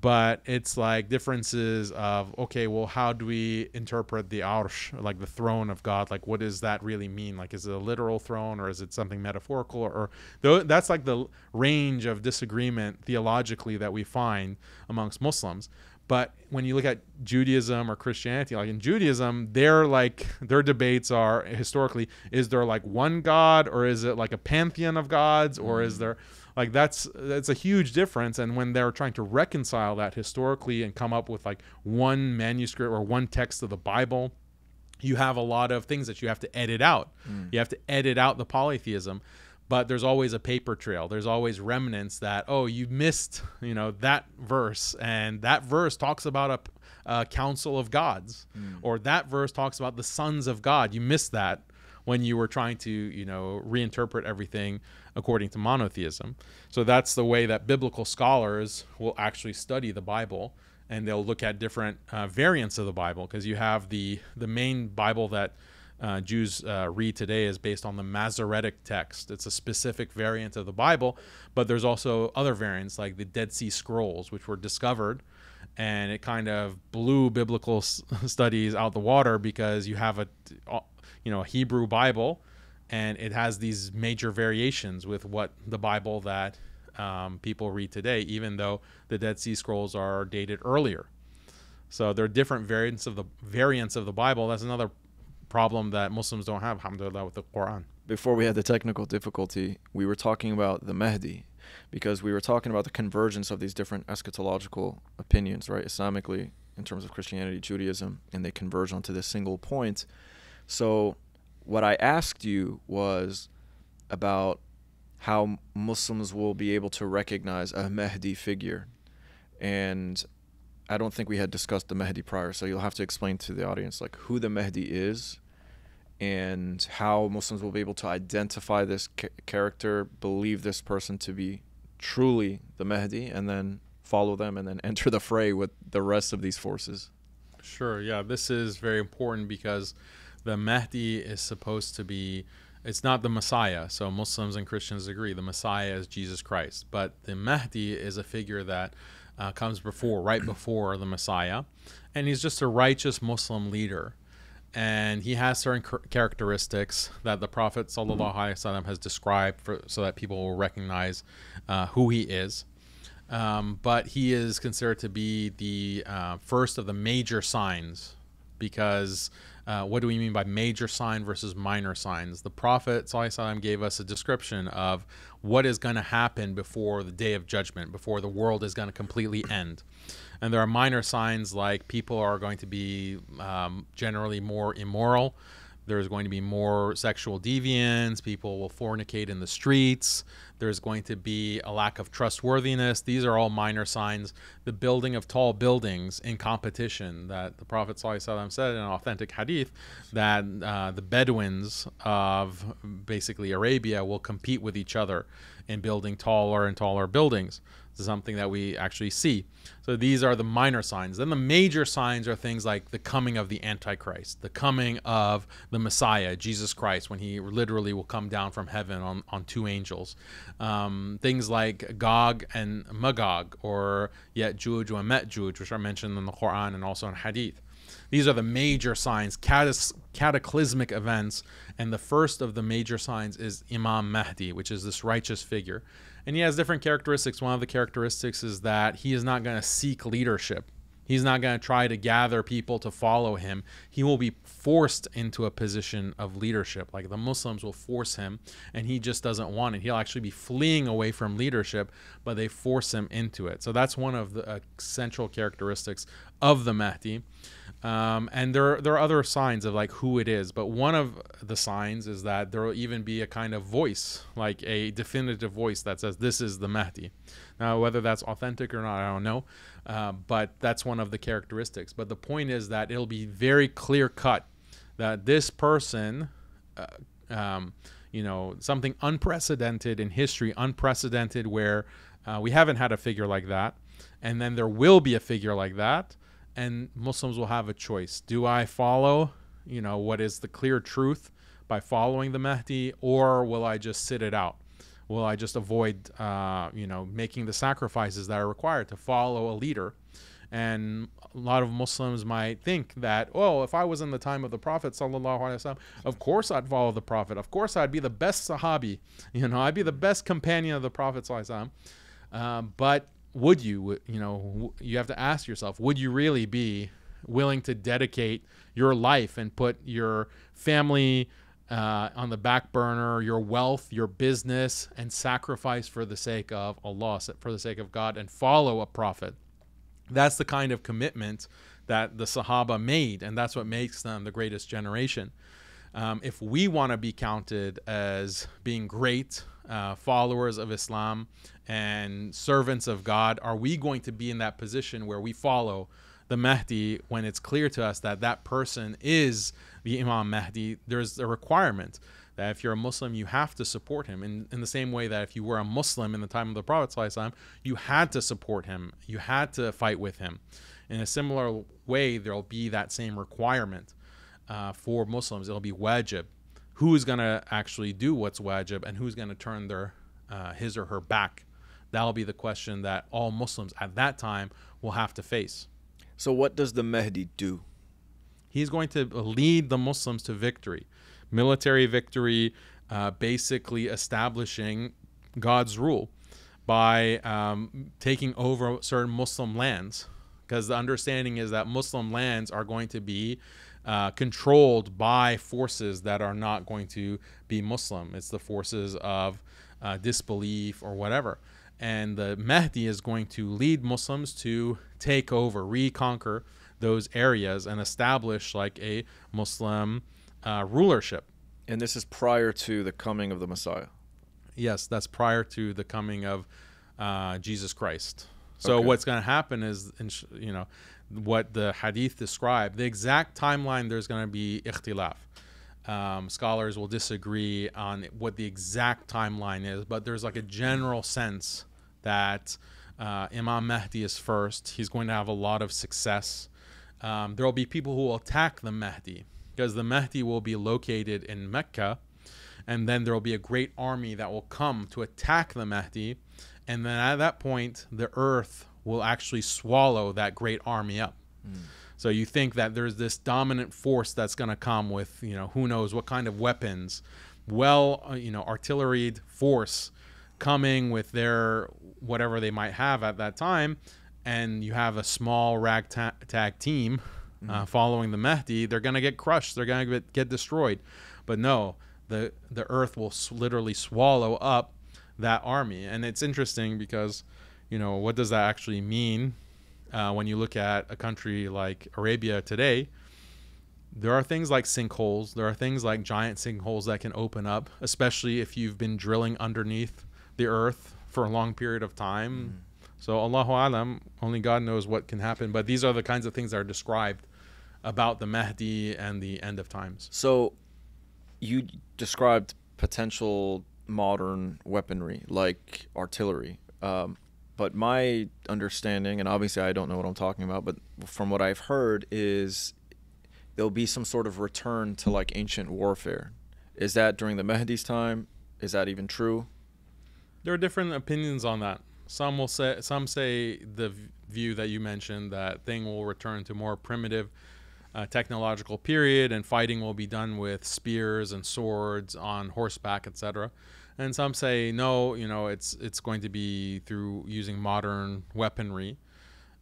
but it's like differences of okay, well, how do we interpret the arsh, like the throne of God? Like, what does that really mean? Like, is it a literal throne or is it something metaphorical? Or, or that's like the range of disagreement theologically that we find amongst Muslims. But when you look at Judaism or Christianity, like in Judaism, their like their debates are historically is there like one God or is it like a pantheon of gods or is mm. there like that's that's a huge difference. And when they're trying to reconcile that historically and come up with like one manuscript or one text of the Bible, you have a lot of things that you have to edit out. Mm. You have to edit out the polytheism but there's always a paper trail. There's always remnants that oh you missed you know that verse. And that verse talks about a, council of gods. Or that verse talks about the sons of god. You missed that when you were trying to you know reinterpret everything according to monotheism. So that's the way that biblical scholars will actually study the bible and they'll look at different uh, variants of the bible because you have the the main bible that uh, Jews uh, read today is based on the Masoretic text. It's a specific variant of the Bible, but there's also other variants like the Dead Sea Scrolls, which were discovered, and it kind of blew biblical s- *laughs* studies out the water because you have a, you know, a Hebrew Bible, and it has these major variations with what the Bible that um, people read today, even though the Dead Sea Scrolls are dated earlier. So there are different variants of the variants of the Bible. That's another problem that Muslims don't have, alhamdulillah, with the Quran. Before we had the technical difficulty, we were talking about the Mahdi because we were talking about the convergence of these different eschatological opinions, right? Islamically, in terms of Christianity, Judaism, and they converge onto this single point. So, what I asked you was about how Muslims will be able to recognize a Mahdi figure. And I don't think we had discussed the Mahdi prior, so you'll have to explain to the audience like who the Mahdi is and how Muslims will be able to identify this ca- character, believe this person to be truly the Mahdi, and then follow them and then *laughs* enter the fray with the rest of these forces. Sure, yeah, this is very important because the Mahdi is supposed to be it's not the Messiah. So Muslims and Christians agree the Messiah is Jesus Christ, but the Mahdi is a figure that uh, comes before, right before the Messiah, and he's just a righteous Muslim leader, and he has certain characteristics that the Prophet sallallahu alaihi wasallam has described for, so that people will recognize uh, who he is. Um, but he is considered to be the uh, first of the major signs because uh, what do we mean by major sign versus minor signs? The Prophet ﷺ gave us a description of what is going to happen before the day of judgment, before the world is going to completely end. And there are minor signs like people are going to be um, generally more immoral. There's going to be more sexual deviance. People will fornicate in the streets. There's going to be a lack of trustworthiness. These are all minor signs. The building of tall buildings in competition that the Prophet ﷺ said in an authentic hadith that uh, the Bedouins of basically Arabia will compete with each other in building taller and taller buildings. Something that we actually see. So these are the minor signs. Then the major signs are things like the coming of the Antichrist, the coming of the Messiah, Jesus Christ, when he literally will come down from heaven on, on two angels. Um, things like Gog and Magog, or Ya'juj and Ma'juj, which are mentioned in the Quran and also in Hadith. These are the major signs, cataclysmic events. And the first of the major signs is Imam Mahdi, which is this righteous figure. And he has different characteristics. One of the characteristics is that he is not going to seek leadership. He's not going to try to gather people to follow him. He will be forced into a position of leadership. Like the Muslims will force him, and he just doesn't want it. He'll actually be fleeing away from leadership, but they force him into it. So that's one of the uh, central characteristics of the Mahdi. Um, and there there are other signs of like who it is, but one of the signs is that there will even be a kind of voice, like a definitive voice that says this is the Mahdi. Now, whether that's authentic or not, I don't know, uh, but that's one of the characteristics. But the point is that it'll be very clear cut that this person, uh, um, you know, something unprecedented in history, unprecedented where uh, we haven't had a figure like that, and then there will be a figure like that and Muslims will have a choice. Do I follow, you know, what is the clear truth by following the Mahdi, or will I just sit it out? Will I just avoid, uh, you know, making the sacrifices that are required to follow a leader? And a lot of Muslims might think that, oh, if I was in the time of the Prophet, wasallam, of course I'd follow the Prophet. Of course I'd be the best Sahabi. *laughs* You know, I'd be the best companion of the Prophet wasallam. Um, but would you you know you have to ask yourself would you really be willing to dedicate your life and put your family uh, on the back burner your wealth your business and sacrifice for the sake of allah for the sake of god and follow a prophet? That's the kind of commitment that the sahaba made and that's what makes them the greatest generation um, if we want to be counted as being great uh, followers of Islam and servants of God, are we going to be in that position where we follow the Mahdi when it's clear to us that that person is the Imam Mahdi? There's a requirement that if you're a Muslim, you have to support him. In, in the same way that if you were a Muslim in the time of the Prophet, you had to support him, you had to fight with him. In a similar way, there'll be that same requirement uh, for Muslims. It'll be wajib who's going to actually do what's wajib and who's going to turn their uh, his or her back. That'll be the question that all Muslims at that time will have to face. So, what does the Mahdi do? He's going to lead the Muslims to victory, military victory, uh, basically establishing God's rule by um, taking over certain Muslim lands. Because the understanding is that Muslim lands are going to be uh, controlled by forces that are not going to be Muslim. It's the forces of uh, disbelief or whatever. And the Mahdi is going to lead Muslims to take over, reconquer those areas, and establish like a Muslim uh, rulership. And this is prior to the coming of the Messiah. Yes, that's prior to the coming of uh, Jesus Christ. So okay. what's going to happen is, you know, what the hadith describe, the exact timeline there's going to be ikhtilaf. Um, scholars will disagree on what the exact timeline is, but there's like a general sense that uh, Imam Mahdi is first. He's going to have a lot of success. Um, there will be people who will attack the Mahdi because the Mahdi will be located in Mecca, and then there will be a great army that will come to attack the Mahdi, and then at that point, the earth will actually swallow that great army up. Mm. So you think that there's this dominant force that's going to come with, you know, who knows what kind of weapons, well, uh, you know, artillery force coming with their whatever they might have at that time, and you have a small ragtag team mm. uh, following the Mahdi, they're going to get crushed. They're going to get, get destroyed. But no, the the earth will literally swallow up that army. And it's interesting because you know, what does that actually mean uh, when you look at a country like Arabia today? There are things like sinkholes. There are things like giant sinkholes that can open up, especially if you've been drilling underneath the earth for a long period of time. Mm. So Allahu Alam, only God knows what can happen. But these are the kinds of things that are described about the Mahdi and the end of times. So you described potential modern weaponry like artillery. Um, but my understanding, and obviously I don't know what I'm talking about, but from what I've heard, is there'll be some sort of return to like ancient warfare. Is that during the Mahdi's time? Is that even true? There are different opinions on that. Some will say, some say the view that you mentioned that thing will return to more primitive uh, technological period, and fighting will be done with spears and swords on horseback, etc and some say no you know it's it's going to be through using modern weaponry.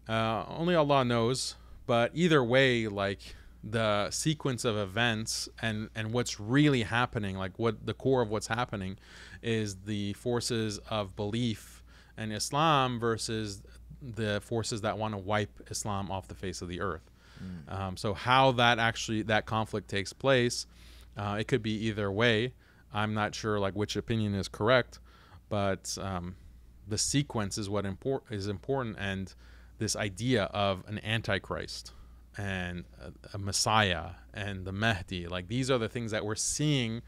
Uh, only allah knows. But either way like the sequence of events and and what's really happening like what the core of what's happening is the forces of belief and islam versus the forces that want to wipe islam off the face of the earth. Um, so how that actually that conflict takes place, uh, it could be either way. I'm not sure like which opinion is correct, but um, the sequence is what import is important, and this idea of an antichrist and a, a messiah and the Mahdi, like these are the things that we're seeing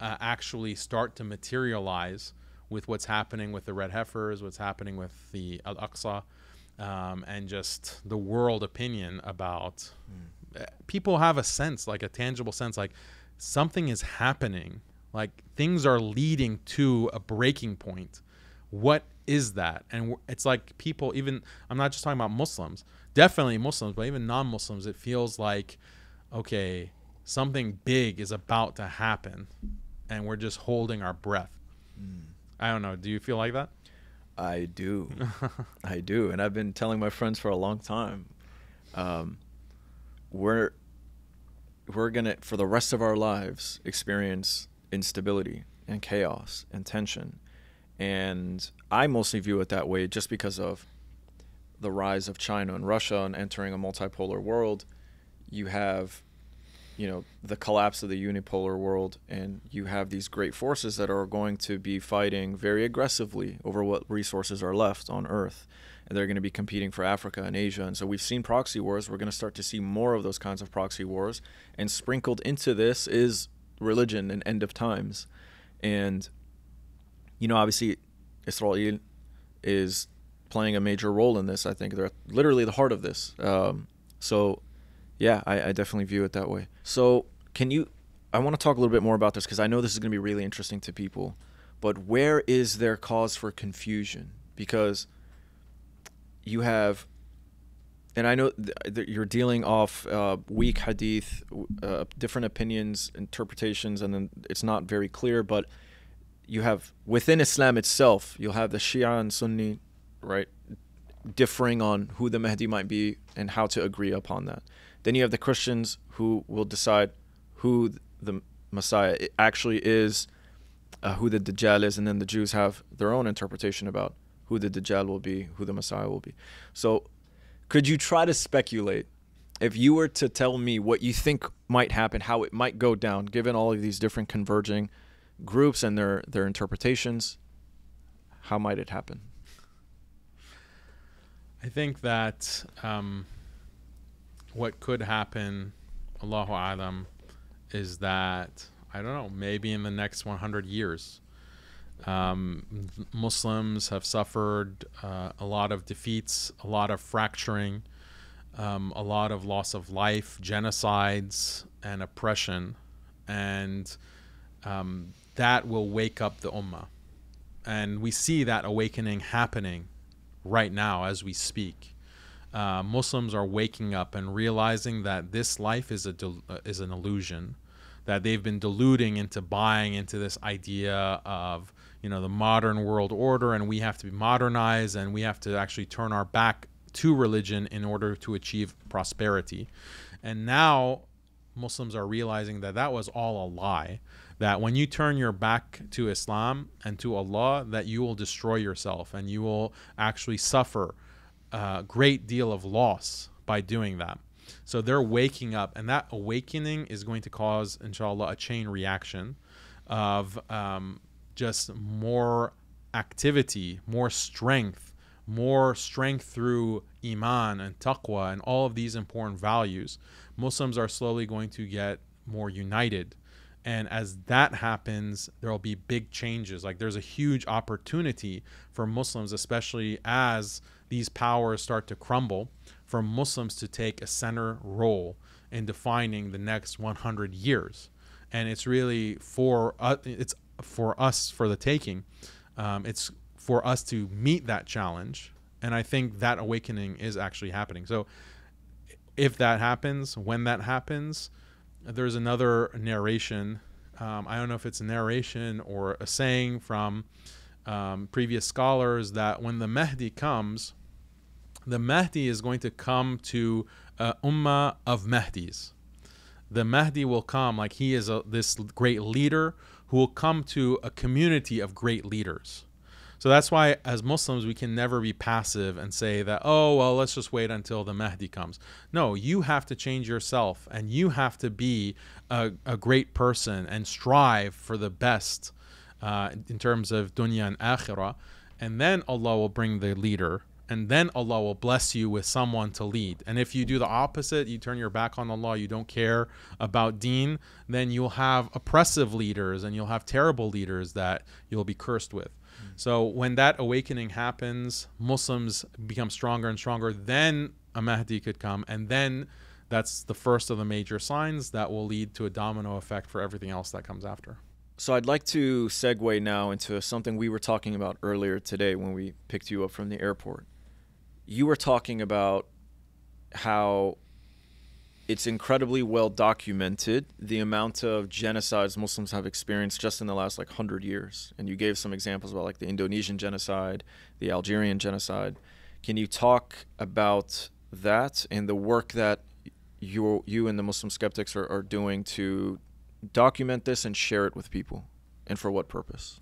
uh, actually start to materialize with what's happening with the red heifers, what's happening with the Al Aqsa, um, and just the world opinion about. Uh, people have a sense, like a tangible sense, like something is happening, like things are leading to a breaking point. What is that? And it's like people, even I'm not just talking about Muslims, definitely Muslims, but even non-Muslims, it feels like, okay, something big is about to happen, and we're just holding our breath. I don't know. Do you feel like that? I do. *laughs* I do. And I've been telling my friends for a long time. Um, we're we're gonna for the rest of our lives experience instability and chaos and tension. And I mostly view it that way just because of the rise of China and Russia and entering a multipolar world. You have you know the collapse of the unipolar world and you have these great forces that are going to be fighting very aggressively over what resources are left on earth and they're going to be competing for Africa and Asia and so we've seen proxy wars we're going to start to see more of those kinds of proxy wars and sprinkled into this is religion and end of times and you know obviously Israel is playing a major role in this I think they're literally the heart of this um, so yeah, I, I definitely view it that way. So, can you? I want to talk a little bit more about this because I know this is going to be really interesting to people. But where is there cause for confusion? Because you have, and I know th- th- you're dealing off uh, weak hadith, uh, different opinions, interpretations, and then it's not very clear. But you have within Islam itself, you'll have the Shia and Sunni, right, differing on who the Mahdi might be and how to agree upon that. Then you have the Christians who will decide who the Messiah actually is, uh, who the Dajjal is, and then the Jews have their own interpretation about who the Dajjal will be, who the Messiah will be. So, could you try to speculate if you were to tell me what you think might happen, how it might go down, given all of these different converging groups and their their interpretations? How might it happen? I think that um, what could happen, Allahu Alam, is that, I don't know, maybe in the next 100 years, um, Muslims have suffered uh, a lot of defeats, a lot of fracturing, um, a lot of loss of life, genocides, and oppression. And um, that will wake up the ummah. And we see that awakening happening right now as we speak. Uh, Muslims are waking up and realizing that this life is a uh, is an illusion, that they've been deluding into buying into this idea of you know the modern world order, and we have to be modernized, and we have to actually turn our back to religion in order to achieve prosperity. And now Muslims are realizing that that was all a lie. That when you turn your back to Islam and to Allah, that you will destroy yourself and you will actually suffer a great deal of loss by doing that. So they're waking up, and that awakening is going to cause, inshallah, a chain reaction of um, just more activity, more strength, more strength through iman and taqwa and all of these important values. Muslims are slowly going to get more united. And as that happens, there will be big changes. Like there's a huge opportunity for Muslims, especially as these powers start to crumble, for Muslims to take a center role in defining the next 100 years. And it's really for uh, it's for us for the taking. Um, it's for us to meet that challenge. And I think that awakening is actually happening. So if that happens, when that happens, there's another narration. Um, I don't know if it's a narration or a saying from um, previous scholars that when the Mahdi comes, the Mahdi is going to come to a ummah of Mahdis. The Mahdi will come like he is a, this great leader who will come to a community of great leaders. So that's why, as Muslims, we can never be passive and say that, oh, well, let's just wait until the Mahdi comes. No, you have to change yourself and you have to be a, a great person and strive for the best uh, in terms of dunya and akhirah. And then Allah will bring the leader and then Allah will bless you with someone to lead. And if you do the opposite, you turn your back on Allah, you don't care about deen, then you'll have oppressive leaders and you'll have terrible leaders that you'll be cursed with. Mm-hmm. So when that awakening happens, Muslims become stronger and stronger, then a Mahdi could come and then that's the first of the major signs that will lead to a domino effect for everything else that comes after. So I'd like to segue now into something we were talking about earlier today when we picked you up from the airport you were talking about how it's incredibly well documented the amount of genocides Muslims have experienced just in the last like 100 years. And you gave some examples about like the Indonesian genocide, the Algerian genocide. Can you talk about that and the work that you you and the Muslim skeptics are, are doing to document this and share it with people? And for what purpose?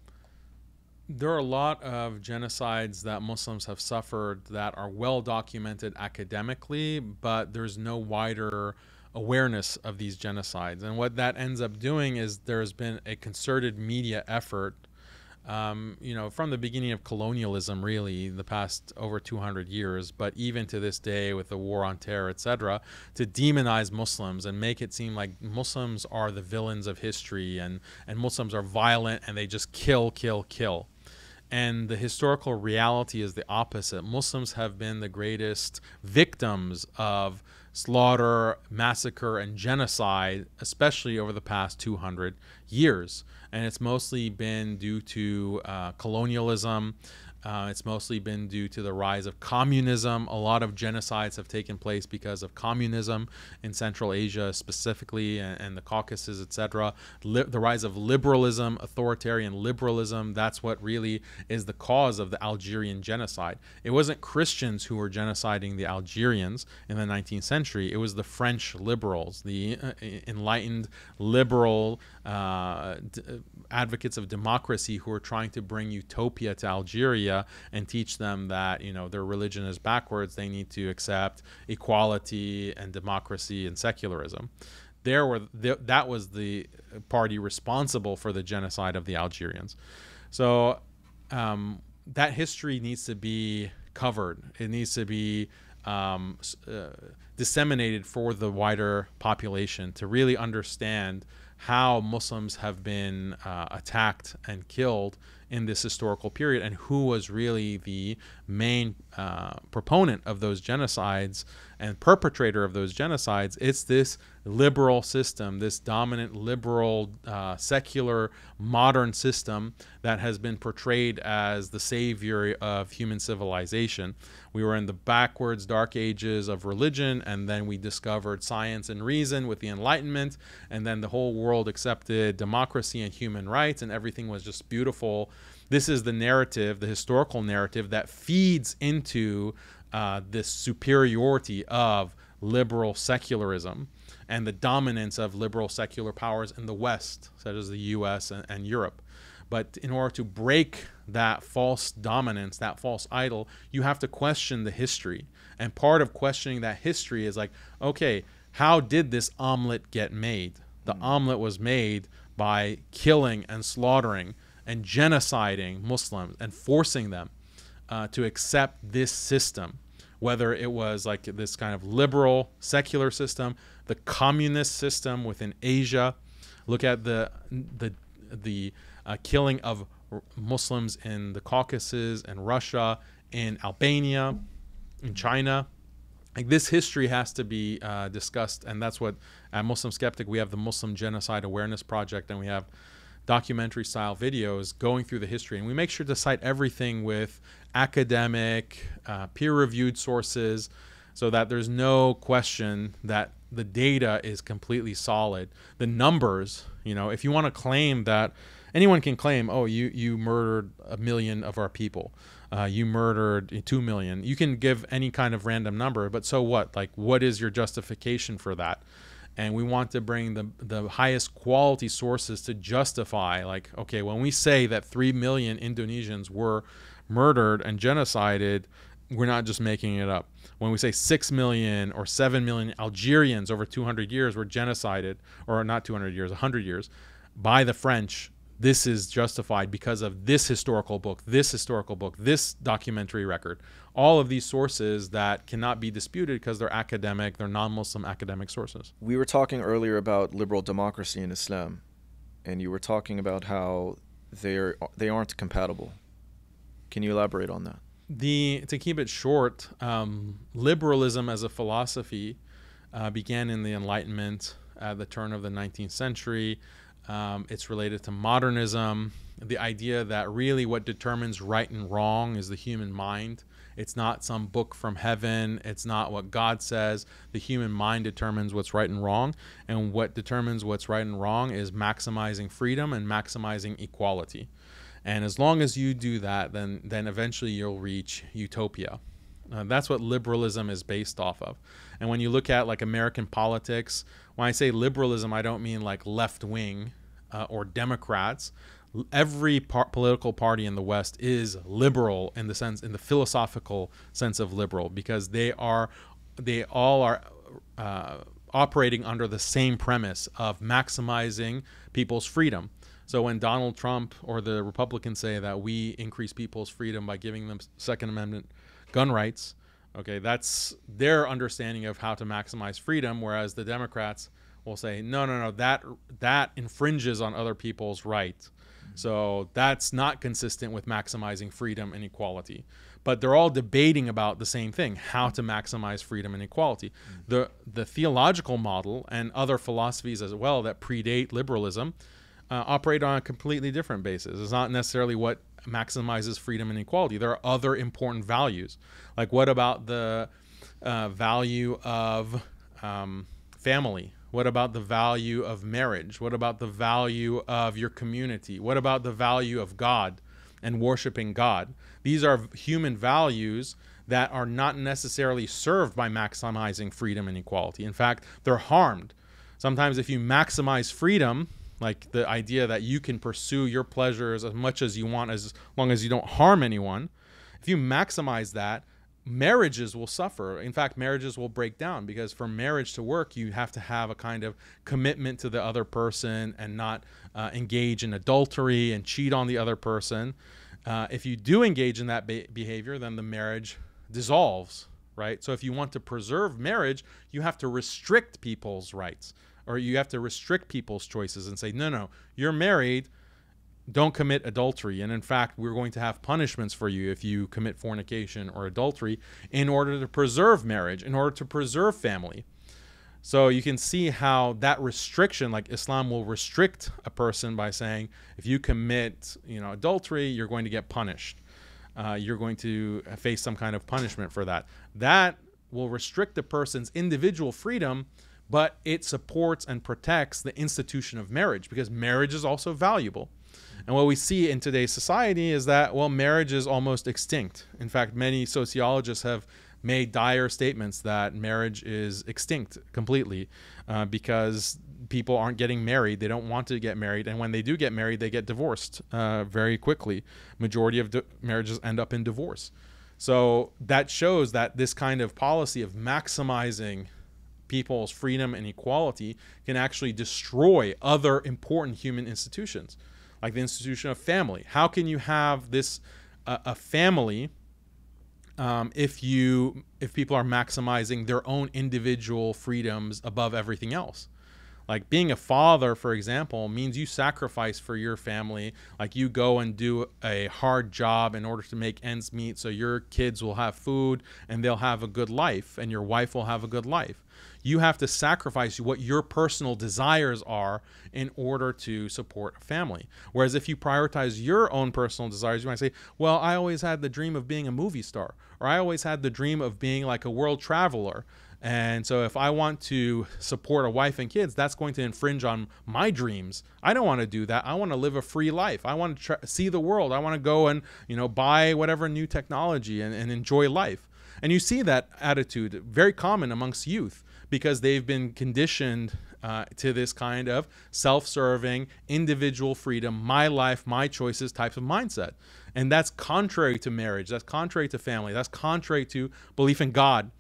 There are a lot of genocides that Muslims have suffered that are well documented academically, but there's no wider awareness of these genocides. And what that ends up doing is there's been a concerted media effort, um, you know, from the beginning of colonialism, really, the past over 200 years, but even to this day with the war on terror, etc., to demonize Muslims and make it seem like Muslims are the villains of history and, and Muslims are violent and they just kill, kill, kill. And the historical reality is the opposite. Muslims have been the greatest victims of slaughter, massacre, and genocide, especially over the past 200 years. And it's mostly been due to uh, colonialism, uh, it's mostly been due to the rise of communism. A lot of genocides have taken place because of communism in Central Asia, specifically, and, and the Caucasus, etc. Li- the rise of liberalism, authoritarian liberalism, that's what really is the cause of the Algerian genocide. It wasn't Christians who were genociding the Algerians in the 19th century, it was the French liberals, the uh, enlightened liberal uh, d- advocates of democracy who were trying to bring utopia to Algeria and teach them that you know their religion is backwards. They need to accept equality and democracy and secularism. There were th- that was the party responsible for the genocide of the Algerians. So um, that history needs to be covered. It needs to be um, uh, disseminated for the wider population to really understand how Muslims have been uh, attacked and killed in this historical period and who was really the main uh, proponent of those genocides and perpetrator of those genocides. It's this liberal system, this dominant liberal, uh, secular, modern system that has been portrayed as the savior of human civilization. We were in the backwards dark ages of religion, and then we discovered science and reason with the Enlightenment, and then the whole world accepted democracy and human rights, and everything was just beautiful. This is the narrative, the historical narrative that feeds into uh, this superiority of liberal secularism and the dominance of liberal secular powers in the West, such as the US and, and Europe. But in order to break that false dominance, that false idol, you have to question the history. And part of questioning that history is like, okay, how did this omelet get made? The mm-hmm. omelet was made by killing and slaughtering and genociding Muslims and forcing them uh, to accept this system whether it was like this kind of liberal secular system, the communist system within Asia. Look at the the the uh, killing of Muslims in the Caucasus and Russia, in Albania, in China. Like this history has to be uh, discussed, and that's what at Muslim Skeptic we have the Muslim Genocide Awareness Project, and we have documentary style videos going through the history. And we make sure to cite everything with academic, uh, peer reviewed sources so that there's no question that the data is completely solid. The numbers, you know, if you want to claim that anyone can claim, oh, you, you murdered a million of our people. Uh, you murdered 2 million. You can give any kind of random number, but so what? Like, what is your justification for that? And we want to bring the the highest quality sources to justify like okay when we say that 3 million Indonesians were murdered and genocided we're not just making it up when we say 6 million or 7 million Algerians over 200 years were genocided or not 200 years 100 years by the French this is justified because of this historical book, this historical book, this documentary record. All of these sources that cannot be disputed because they're academic, they're non Muslim academic sources. We were talking earlier about liberal democracy in Islam, and you were talking about how they're, they aren't compatible. Can you elaborate on that? The, to keep it short, um, liberalism as a philosophy uh, began in the Enlightenment at the turn of the 19th century. Um, it's related to modernism, the idea that really what determines right and wrong is the human mind. It's not some book from heaven. It's not what God says. The human mind determines what's right and wrong. And what determines what's right and wrong is maximizing freedom and maximizing equality. And as long as you do that, then, then eventually you'll reach utopia. Uh, that's what liberalism is based off of. And when you look at like American politics, when I say liberalism, I don't mean like left wing uh, or Democrats. Every par- political party in the West is liberal in the sense, in the philosophical sense of liberal, because they are, they all are uh, operating under the same premise of maximizing people's freedom. So when Donald Trump or the Republicans say that we increase people's freedom by giving them Second Amendment gun rights, okay, that's their understanding of how to maximize freedom, whereas the Democrats will say, no, no, no, that that infringes on other people's rights. So that's not consistent with maximizing freedom and equality. But they're all debating about the same thing: how to maximize freedom and equality. The the theological model and other philosophies as well that predate liberalism uh, operate on a completely different basis. It's not necessarily what maximizes freedom and equality. There are other important values. Like what about the uh, value of um, family? What about the value of marriage? What about the value of your community? What about the value of God and worshiping God? These are human values that are not necessarily served by maximizing freedom and equality. In fact, they're harmed. Sometimes, if you maximize freedom, like the idea that you can pursue your pleasures as much as you want as long as you don't harm anyone, if you maximize that, marriages will suffer. In fact, marriages will break down because for marriage to work, you have to have a kind of commitment to the other person and not uh, engage in adultery and cheat on the other person. Uh, if you do engage in that be- behavior, then the marriage dissolves, right? So if you want to preserve marriage, you have to restrict people's rights or you have to restrict people's choices and say, no, no, you're married don't commit adultery. And in fact, we're going to have punishments for you if you commit fornication or adultery in order to preserve marriage, in order to preserve family. So you can see how that restriction, like Islam will restrict a person by saying, if you commit, you know, adultery, you're going to get punished. Uh, you're going to face some kind of punishment for that. That will restrict the person's individual freedom, but it supports and protects the institution of marriage because marriage is also valuable. And what we see in today's society is that, well, marriage is almost extinct. In fact, many sociologists have made dire statements that marriage is extinct completely uh, because people aren't getting married. They don't want to get married. And when they do get married, they get divorced uh, very quickly. Majority of marriages end up in divorce. So that shows that this kind of policy of maximizing people's freedom and equality can actually destroy other important human institutions like the institution of family. How can you have this uh, a family um, if you if people are maximizing their own individual freedoms above everything else? Like being a father, for example, means you sacrifice for your family. Like you go and do a hard job in order to make ends meet so your kids will have food and they'll have a good life and your wife will have a good life you have to sacrifice what your personal desires are in order to support a family. Whereas if you prioritize your own personal desires, you might say, Well, I always had the dream of being a movie star, or I always had the dream of being like a world traveler. And so if I want to support a wife and kids, that's going to infringe on my dreams. I don't want to do that. I want to live a free life. I want to see the world. I want to go and, you know, buy whatever new technology and, and enjoy life. And you see that attitude very common amongst youth because they've been conditioned uh, to this kind of self-serving individual freedom my life my choices types of mindset. And that's contrary to marriage. That's contrary to family. That's contrary to belief in god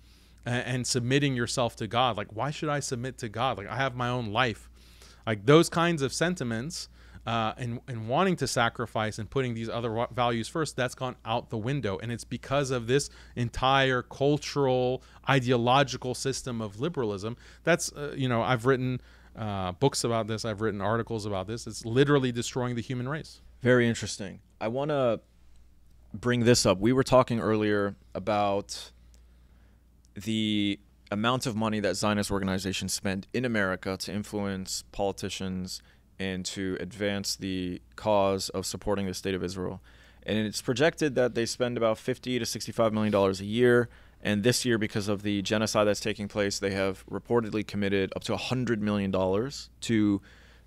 and, and submitting yourself to god. Like why should i submit to god? Like i have my own life. Like those kinds of sentiments uh, and, and wanting to sacrifice and putting these other values first, that's gone out the window. And it's because of this entire cultural, ideological system of liberalism. That's, uh, you know, I've written uh, books about this, I've written articles about this. It's literally destroying the human race. Very interesting. I want to bring this up. We were talking earlier about the amount of money that Zionist organizations spend in America to influence politicians and to advance the cause of supporting the state of Israel. And it's projected that they spend about 50 to 65 million dollars a year. And this year, because of the genocide that's taking place, they have reportedly committed up to 100 million dollars to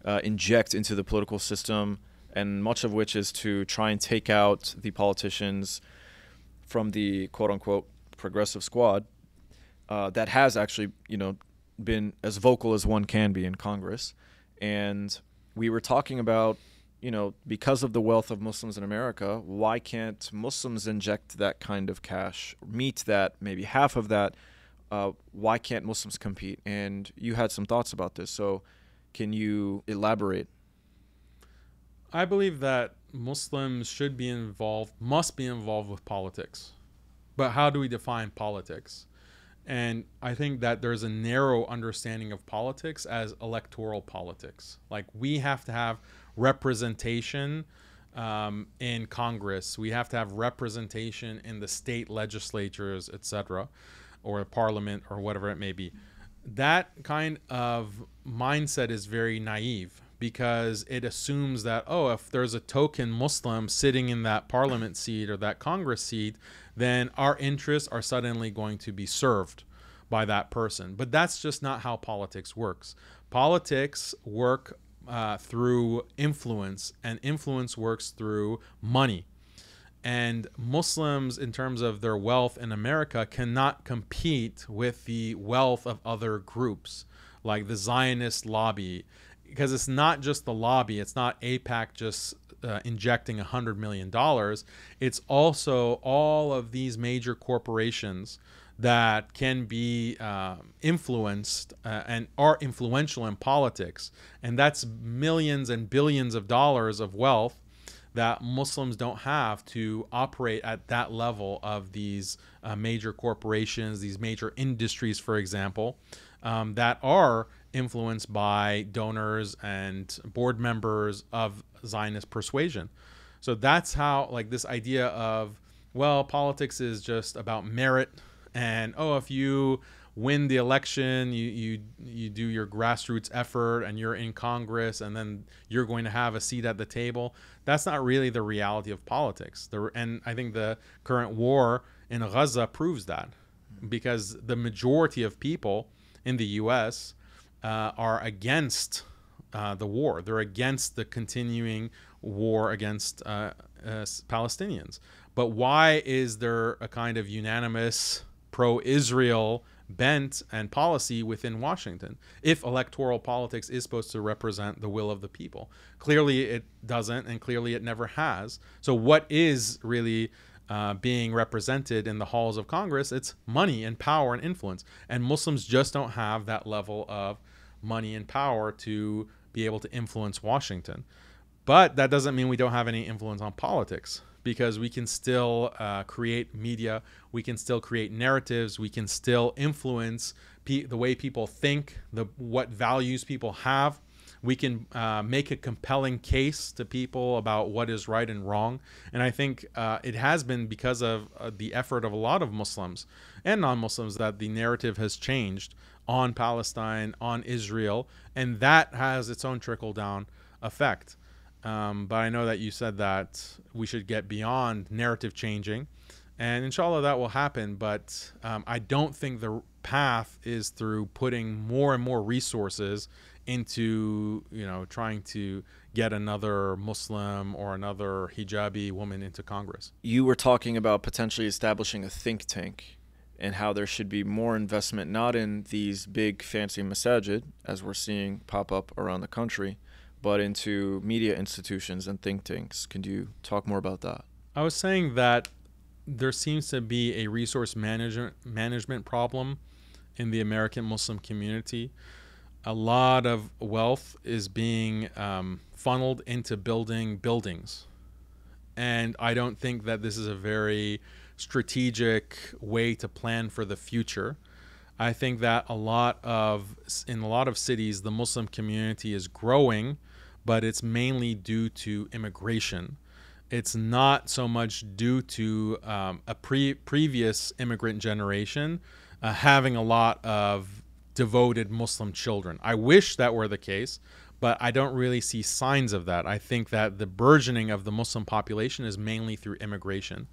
uh, inject into the political system, and much of which is to try and take out the politicians from the quote unquote progressive squad uh, that has actually, you know, been as vocal as one can be in Congress. And we were talking about, you know, because of the wealth of Muslims in America, why can't Muslims inject that kind of cash, meet that, maybe half of that? Uh, why can't Muslims compete? And you had some thoughts about this. So can you elaborate? I believe that Muslims should be involved, must be involved with politics. But how do we define politics? And I think that there's a narrow understanding of politics as electoral politics. Like we have to have representation um, in Congress, we have to have representation in the state legislatures, etc., or parliament, or whatever it may be. That kind of mindset is very naive because it assumes that oh if there's a token muslim sitting in that parliament seat or that congress seat then our interests are suddenly going to be served by that person. But that's just not how politics works. Politics work uh, through influence and influence works through money. And Muslims, in terms of their wealth in America, cannot compete with the wealth of other groups like the Zionist lobby because it's not just the lobby, it's not AIPAC just uh, injecting $100 million. It's also all of these major corporations that can be uh, influenced uh, and are influential in politics. And that's millions and billions of dollars of wealth that Muslims don't have to operate at that level of these uh, major corporations, these major industries, for example, um, that are influenced by donors and board members of Zionist persuasion. So that's how, like, this idea of, well, politics is just about merit, and oh, if you win the election, you you you do your grassroots effort, and you're in Congress, and then you're going to have a seat at the table. That's not really the reality of politics. The, and I think the current war in Gaza proves that, because the majority of people in the U.S uh, are against uh, the war. They're against the continuing war against uh, uh, Palestinians. But why is there a kind of unanimous pro Israel bent and policy within Washington if electoral politics is supposed to represent the will of the people? Clearly it doesn't, and clearly it never has. So, what is really uh, being represented in the halls of Congress, it's money and power and influence. And Muslims just don't have that level of money and power to be able to influence Washington. But that doesn't mean we don't have any influence on politics because we can still uh, create media, we can still create narratives, we can still influence pe- the way people think, the what values people have we can uh, make a compelling case to people about what is right and wrong. And I think uh, it has been because of uh, the effort of a lot of Muslims and non Muslims that the narrative has changed on Palestine, on Israel, and that has its own trickle down effect. Um, but I know that you said that we should get beyond narrative changing. And inshallah, that will happen. But um, I don't think the path is through putting more and more resources into you know trying to get another Muslim or another hijabi woman into Congress. You were talking about potentially establishing a think tank, and how there should be more investment not in these big fancy masajid as we're seeing pop up around the country but into media institutions and think tanks. Can you talk more about that? I was saying that there seems to be a resource management management problem in the american muslim community. A lot of wealth is being um, funneled into building buildings. And i don't think that this is a very strategic way to plan for the future. I think that a lot of in a lot of cities the Muslim community is growing, but it's mainly due to immigration. It's not so much due to um, a pre- previous immigrant generation uh, having a lot of devoted Muslim children. I wish that were the case, but I don't really see signs of that. I think that the burgeoning of the Muslim population is mainly through immigration.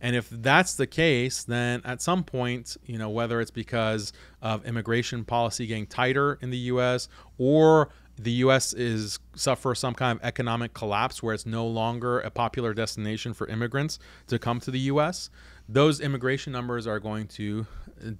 And if that's the case, then at some point, you know, whether it's because of immigration policy getting tighter in the U.S. or the U.S. is suffer some kind of economic collapse where it's no longer a popular destination for immigrants to come to the U.S., those immigration numbers are going to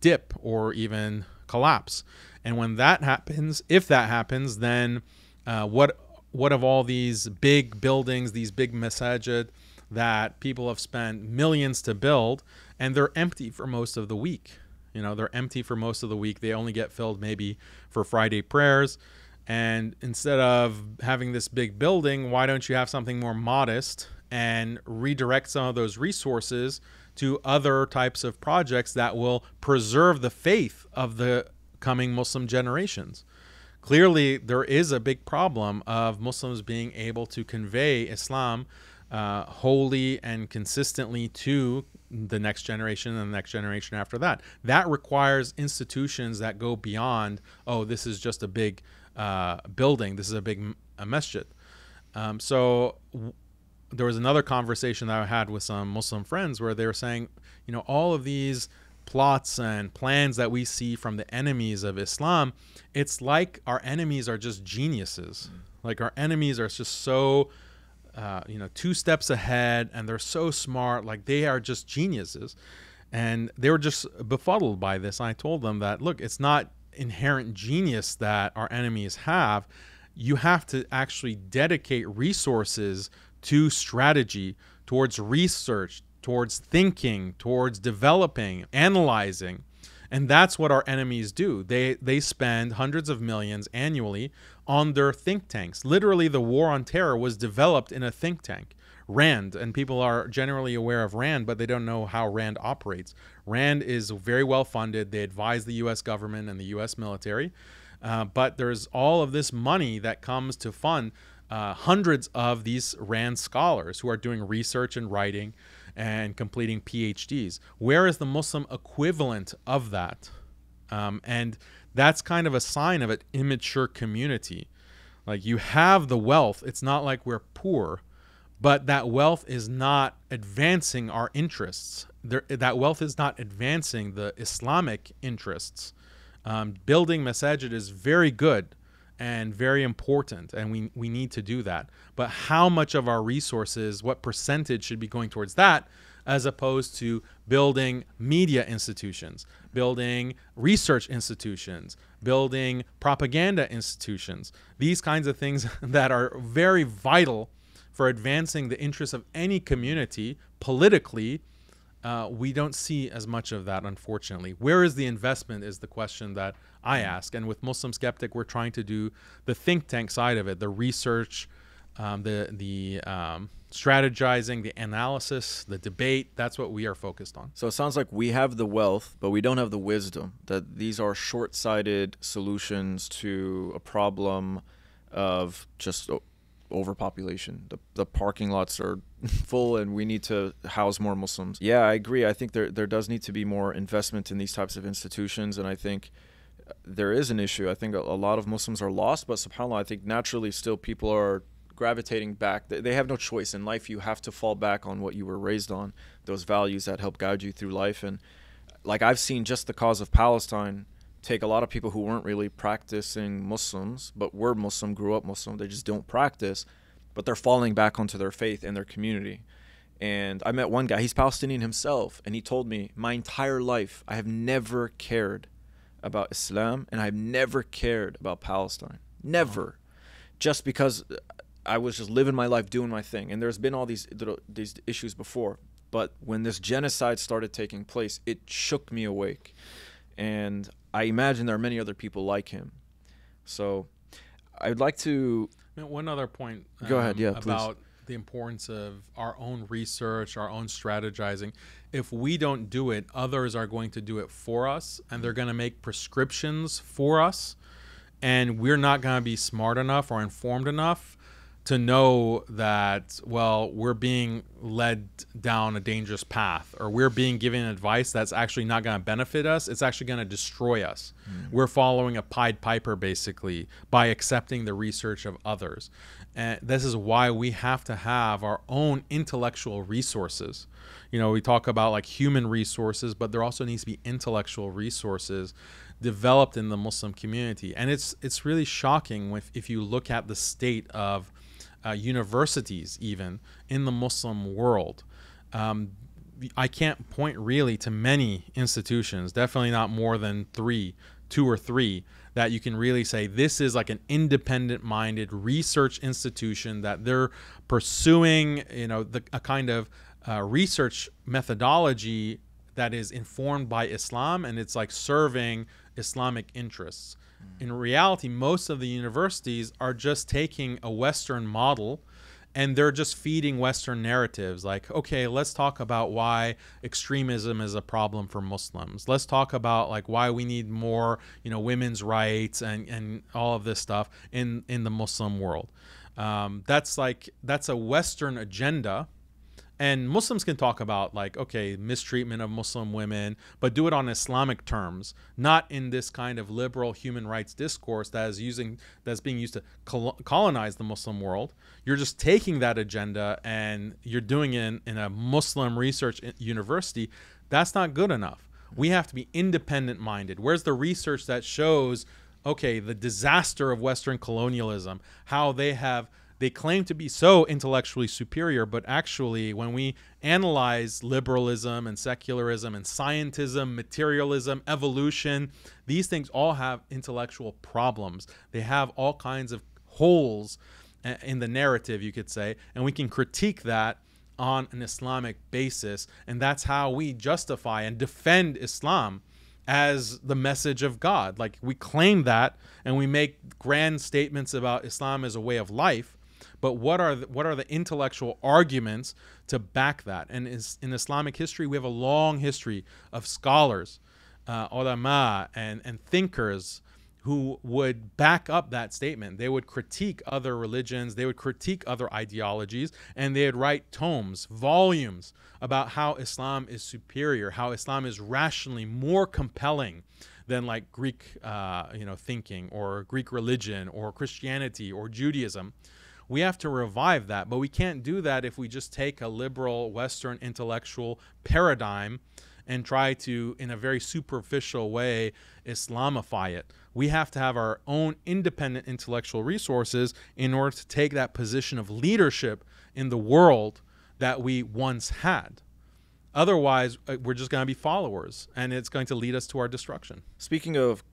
dip or even collapse. And when that happens, if that happens, then uh, what what of all these big buildings, these big masajid, that people have spent millions to build and they're empty for most of the week. You know, they're empty for most of the week. They only get filled maybe for Friday prayers. And instead of having this big building, why don't you have something more modest and redirect some of those resources to other types of projects that will preserve the faith of the coming Muslim generations? Clearly, there is a big problem of Muslims being able to convey Islam uh, wholly and consistently to the next generation and the next generation after that. That requires institutions that go beyond, oh, this is just a big uh, building, this is a big a masjid. Um, so there was another conversation that I had with some Muslim friends where they were saying, you know, all of these plots and plans that we see from the enemies of Islam, it's like our enemies are just geniuses. Like our enemies are just so uh, you know, two steps ahead, and they're so smart. Like they are just geniuses, and they were just befuddled by this. I told them that look, it's not inherent genius that our enemies have. You have to actually dedicate resources to strategy, towards research, towards thinking, towards developing, analyzing. And that's what our enemies do. They they spend hundreds of millions annually on their think tanks. Literally, the war on terror was developed in a think tank. RAND, and people are generally aware of RAND, but they don't know how RAND operates. RAND is very well funded. They advise the US government and the US military. Uh, but there's all of this money that comes to fund uh, hundreds of these RAND scholars who are doing research and writing and completing PhDs. Where is the Muslim equivalent of that? Um, and that's kind of a sign of an immature community. Like you have the wealth, it's not like we're poor, but that wealth is not advancing our interests. There, that wealth is not advancing the Islamic interests. Um, building masajid is very good and very important, and we, we need to do that. But how much of our resources, what percentage should be going towards that, as opposed to building media institutions, building research institutions, building propaganda institutions, these kinds of things *laughs* that are very vital for advancing the interests of any community politically. Uh, we don't see as much of that, unfortunately. Where is the investment? Is the question that I ask. And with Muslim Skeptic, we're trying to do the think tank side of it, the research, um, the the um, strategizing, the analysis, the debate. That's what we are focused on. So it sounds like we have the wealth, but we don't have the wisdom. That these are short-sighted solutions to a problem of just overpopulation. The, the parking lots are full, and we need to house more Muslims. Yeah, I agree. I think there there does need to be more investment in these types of institutions, and I think uh, there is an issue. I think a, a lot of Muslims are lost, but subhanallah, I think naturally still people are gravitating back. They have no choice in life. You have to fall back on what you were raised on, those values that help guide you through life. And like I've seen just the cause of Palestine take a lot of people who weren't really practicing Muslims, but were Muslim, grew up Muslim. They just don't practice, but they're falling back onto their faith and their community. And I met one guy, he's Palestinian himself, and he told me, My entire life, I have never cared about Islam and I've never cared about Palestine. Never. Just because I was just living my life doing my thing. And there's been all these these issues before, but when this genocide started taking place, it shook me awake. And I imagine there are many other people like him. So I'd like to one other point Go ahead, um, yeah, about the importance of our own research, our own strategizing. If we don't do it, others are going to do it for us and they're going to make prescriptions for us. And we're not going to be smart enough or informed enough to know that, well, we're being led down a dangerous path or we're being given advice that's actually not going to benefit us. It's actually going to destroy us. Mm. We're following a Pied Piper basically by accepting the research of others. And this is why we have to have our own intellectual resources. You know, we talk about like human resources, but there also needs to be intellectual resources developed in the Muslim community. And it's it's really shocking if, if you look at the state of uh, universities, even in the Muslim world. Um, I can't point really to many institutions, definitely not more than three, two or three, that you can really say this is like an independent minded research institution that they're pursuing you know the, a kind of uh, research methodology that is informed by islam and it's like serving islamic interests. In reality most of the universities are just taking a western model and they're just feeding Western narratives like, okay, let's talk about why extremism is a problem for Muslims. Let's talk about like why we need more, you know, women's rights and, and all of this stuff in, in the Muslim world. Um, that's like, that's a Western agenda and Muslims can talk about like okay mistreatment of Muslim women, but do it on Islamic terms, not in this kind of liberal human rights discourse that is using that's being used to colonize the Muslim world. You're just taking that agenda and you're doing it in, in a Muslim research university. That's not good enough. We have to be independent minded. Where's the research that shows okay the disaster of Western colonialism, how they have they claim to be so intellectually superior, but actually, when we analyze liberalism and secularism and scientism, materialism, evolution, these things all have intellectual problems. They have all kinds of holes uh, in the narrative, you could say, and we can critique that on an Islamic basis. And that's how we justify and defend Islam as the message of God. Like we claim that and we make grand statements about Islam as a way of life but what are the, what are the intellectual arguments to back that? And is, in Islamic history, we have a long history of scholars, uh, ulama, and and thinkers who would back up that statement. They would critique other religions, they would critique other ideologies, and they would write tomes, volumes about how Islam is superior, how Islam is rationally more compelling than like Greek, uh, you know, thinking or Greek religion or Christianity or Judaism we have to revive that. But we can't do that if we just take a liberal Western intellectual paradigm and try to, in a very superficial way, Islamify it. We have to have our own independent intellectual resources in order to take that position of leadership in the world that we once had. Otherwise, uh, we're just going to be followers, and it's going to lead us to our destruction. Speaking of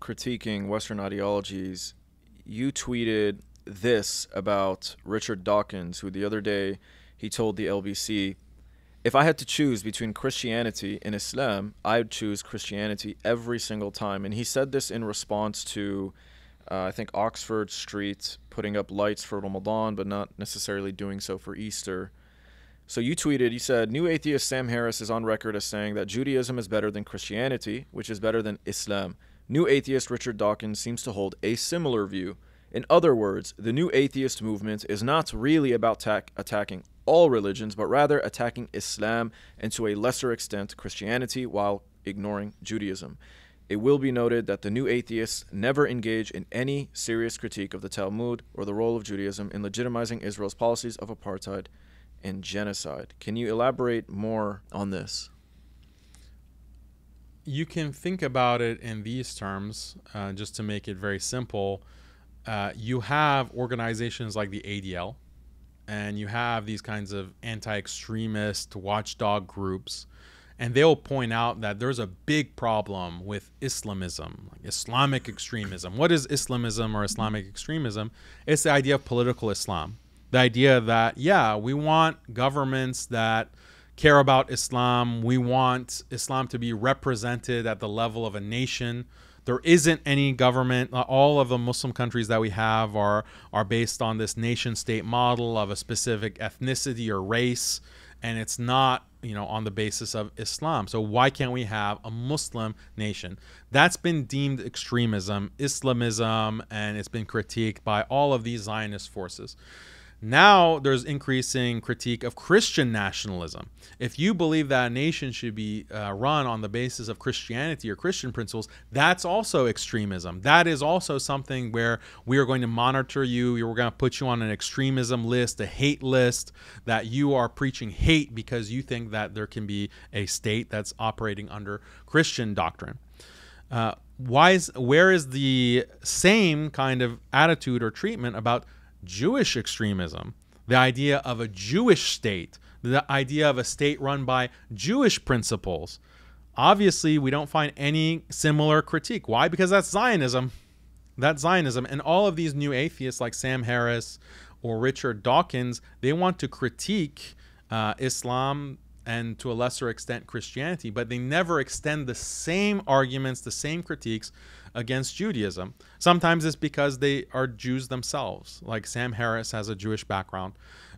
critiquing Western ideologies, you tweeted this about Richard Dawkins, who the other day he told the LBC, if I had to choose between Christianity and Islam, I would choose Christianity every single time. And he said this in response to, uh, I think, Oxford Street putting up lights for Ramadan, but not necessarily doing so for Easter. So you tweeted, you said, New atheist Sam Harris is on record as saying that Judaism is better than Christianity, which is better than Islam. New atheist Richard Dawkins seems to hold a similar view. In other words, the new atheist movement is not really about ta- attacking all religions, but rather attacking Islam and to a lesser extent Christianity while ignoring Judaism. It will be noted that the new atheists never engage in any serious critique of the Talmud or the role of Judaism in legitimizing Israel's policies of apartheid and genocide. Can you elaborate more on this? You can think about it in these terms, uh, just to make it very simple uh, you have organizations like the ADL, and you have these kinds of anti-extremist watchdog groups and they'll point out that there's a big problem with Islamism, like Islamic extremism. What is Islamism or Islamic extremism? It's the idea of political Islam. The idea that, yeah, we want governments that care about Islam. We want Islam to be represented at the level of a nation. There isn't any government. Uh, all of the Muslim countries that we have are are based on this nation state model of a specific ethnicity or race and it's not you know on the basis of Islam. So why can't we have a Muslim nation? That's been deemed extremism, Islamism, and it's been critiqued by all of these Zionist forces. Now there's increasing critique of Christian nationalism. If you believe that a nation should be uh, run on the basis of Christianity or Christian principles, that's also extremism. That is also something where we are going to monitor you. We're going to put you on an extremism list, a hate list, that you are preaching hate because you think that there can be a state that's operating under Christian doctrine. Uh, why is where is the same kind of attitude or treatment about Jewish extremism, the idea of a Jewish state, the idea of a state run by Jewish principles. Obviously, we don't find any similar critique. Why? Because that's Zionism. That's Zionism. And all of these new atheists like Sam Harris or Richard Dawkins, they want to critique uh, Islam and to a lesser extent Christianity, but they never extend the same arguments, the same critiques against Judaism. Sometimes it's because they are Jews themselves, like Sam Harris has a Jewish background.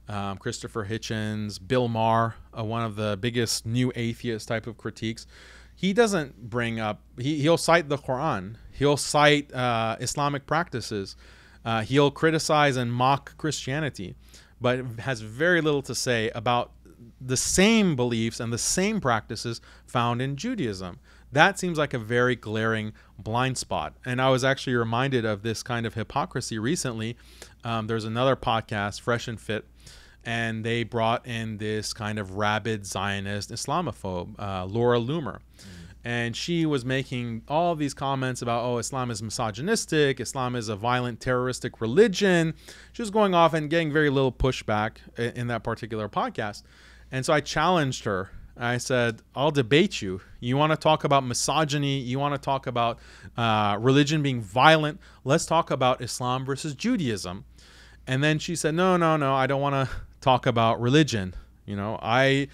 Um, Christopher Hitchens, Bill Maher, uh, one of the biggest new atheist type of critiques. He doesn't bring up, he, he'll cite the Quran, he'll cite uh, Islamic practices, uh, he'll criticize and mock Christianity, but has very little to say about the same beliefs and the same practices found in Judaism. That seems like a very glaring blind spot. And I was actually reminded of this kind of hypocrisy recently. Um, there's another podcast, Fresh and Fit, and they brought in this kind of rabid Zionist Islamophobe, uh, Laura Loomer. Mm-hmm. And she was making all these comments about, oh, Islam is misogynistic, Islam is a violent terroristic religion. She was going off and getting very little pushback in, in that particular podcast. And so I challenged her. I said, I'll debate you. You want to talk about misogyny? You want to talk about uh, religion being violent? Let's talk about Islam versus Judaism. And then she said, No, no, no, I don't want to talk about religion. You know, I,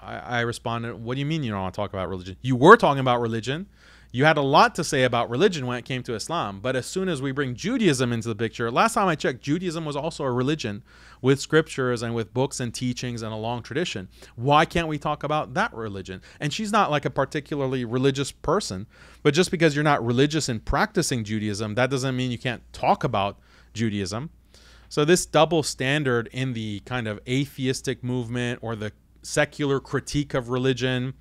I, I responded, What do you mean you don't want to talk about religion? You were talking about religion. You had a lot to say about religion when it came to Islam, but as soon as we bring Judaism into the picture, last time I checked, Judaism was also a religion with scriptures and with books and teachings and a long tradition. Why can't we talk about that religion? And she's not like a particularly religious person, but just because you're not religious in practicing Judaism, that doesn't mean you can't talk about Judaism. So, this double standard in the kind of atheistic movement or the secular critique of religion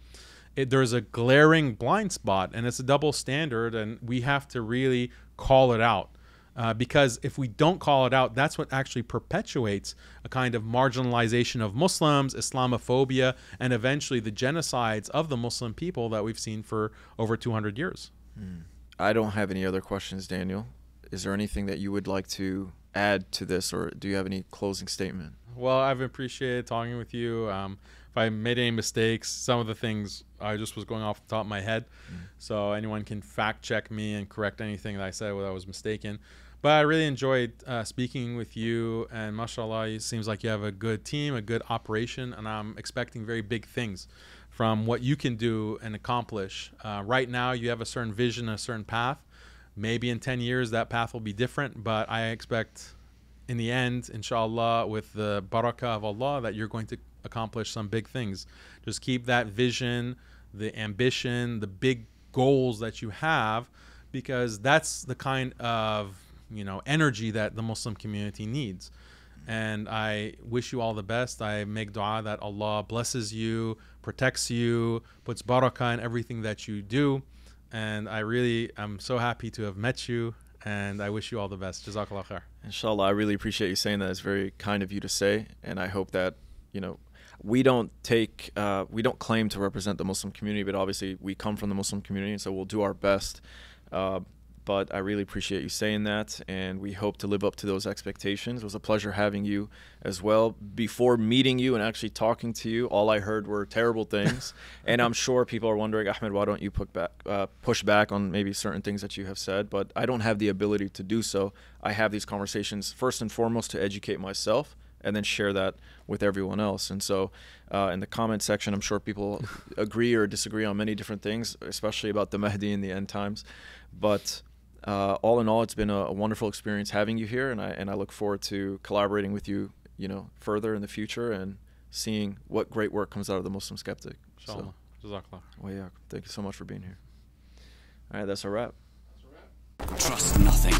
it, there's a glaring blind spot and it's a double standard and we have to really call it out. Uh, because if we don't call it out that's what actually perpetuates a kind of marginalization of muslims islamophobia and eventually the genocides of the muslim people that we've seen for over 200 years. Hmm. i don't have any other questions daniel. Is there anything that you would like to add to this or do you have any closing statement? Well i've appreciated talking with you. Um, I made any mistakes, some of the things I just was going off the top of my head. Mm. So anyone can fact check me and correct anything that I said where I was mistaken. But I really enjoyed uh, speaking with you, and mashallah, it seems like you have a good team, a good operation, and I'm expecting very big things from what you can do and accomplish. Uh, right now, you have a certain vision, a certain path. Maybe in 10 years, that path will be different, but I expect in the end, inshallah, with the barakah of Allah, that you're going to accomplish some big things. Just keep that vision, the ambition, the big goals that you have, because that's the kind of you know energy that the Muslim community needs. And I wish you all the best. I make dua that Allah blesses you, protects you, puts barakah in everything that you do. And I really am so happy to have met you and I wish you all the best. Jazakallah khair. Inshallah, I really appreciate you saying that. It's very kind of you to say, and I hope that you know we don't take uh, we don't claim to represent the Muslim community, but obviously we come from the Muslim community, and so we'll do our best. Uh, but I really appreciate you saying that, and we hope to live up to those expectations. It was a pleasure having you as well. Before meeting you and actually talking to you, all I heard were terrible things, *laughs* and I'm sure people are wondering, Ahmed, why don't you put back, uh, push back on maybe certain things that you have said? But I don't have the ability to do so. I have these conversations first and foremost to educate myself and then share that with everyone else. And so, uh, in the comment section, I'm sure people *laughs* agree or disagree on many different things, especially about the Mahdi and the end times. But uh, all in all, it's been a, a, wonderful experience having you here, and I and I look forward to collaborating with you, you know, further in the future and seeing what great work comes out of the Muslim Skeptic. So, well, yeah, thank you so much for being here. All right, that's a wrap. That's a wrap. Trust nothing.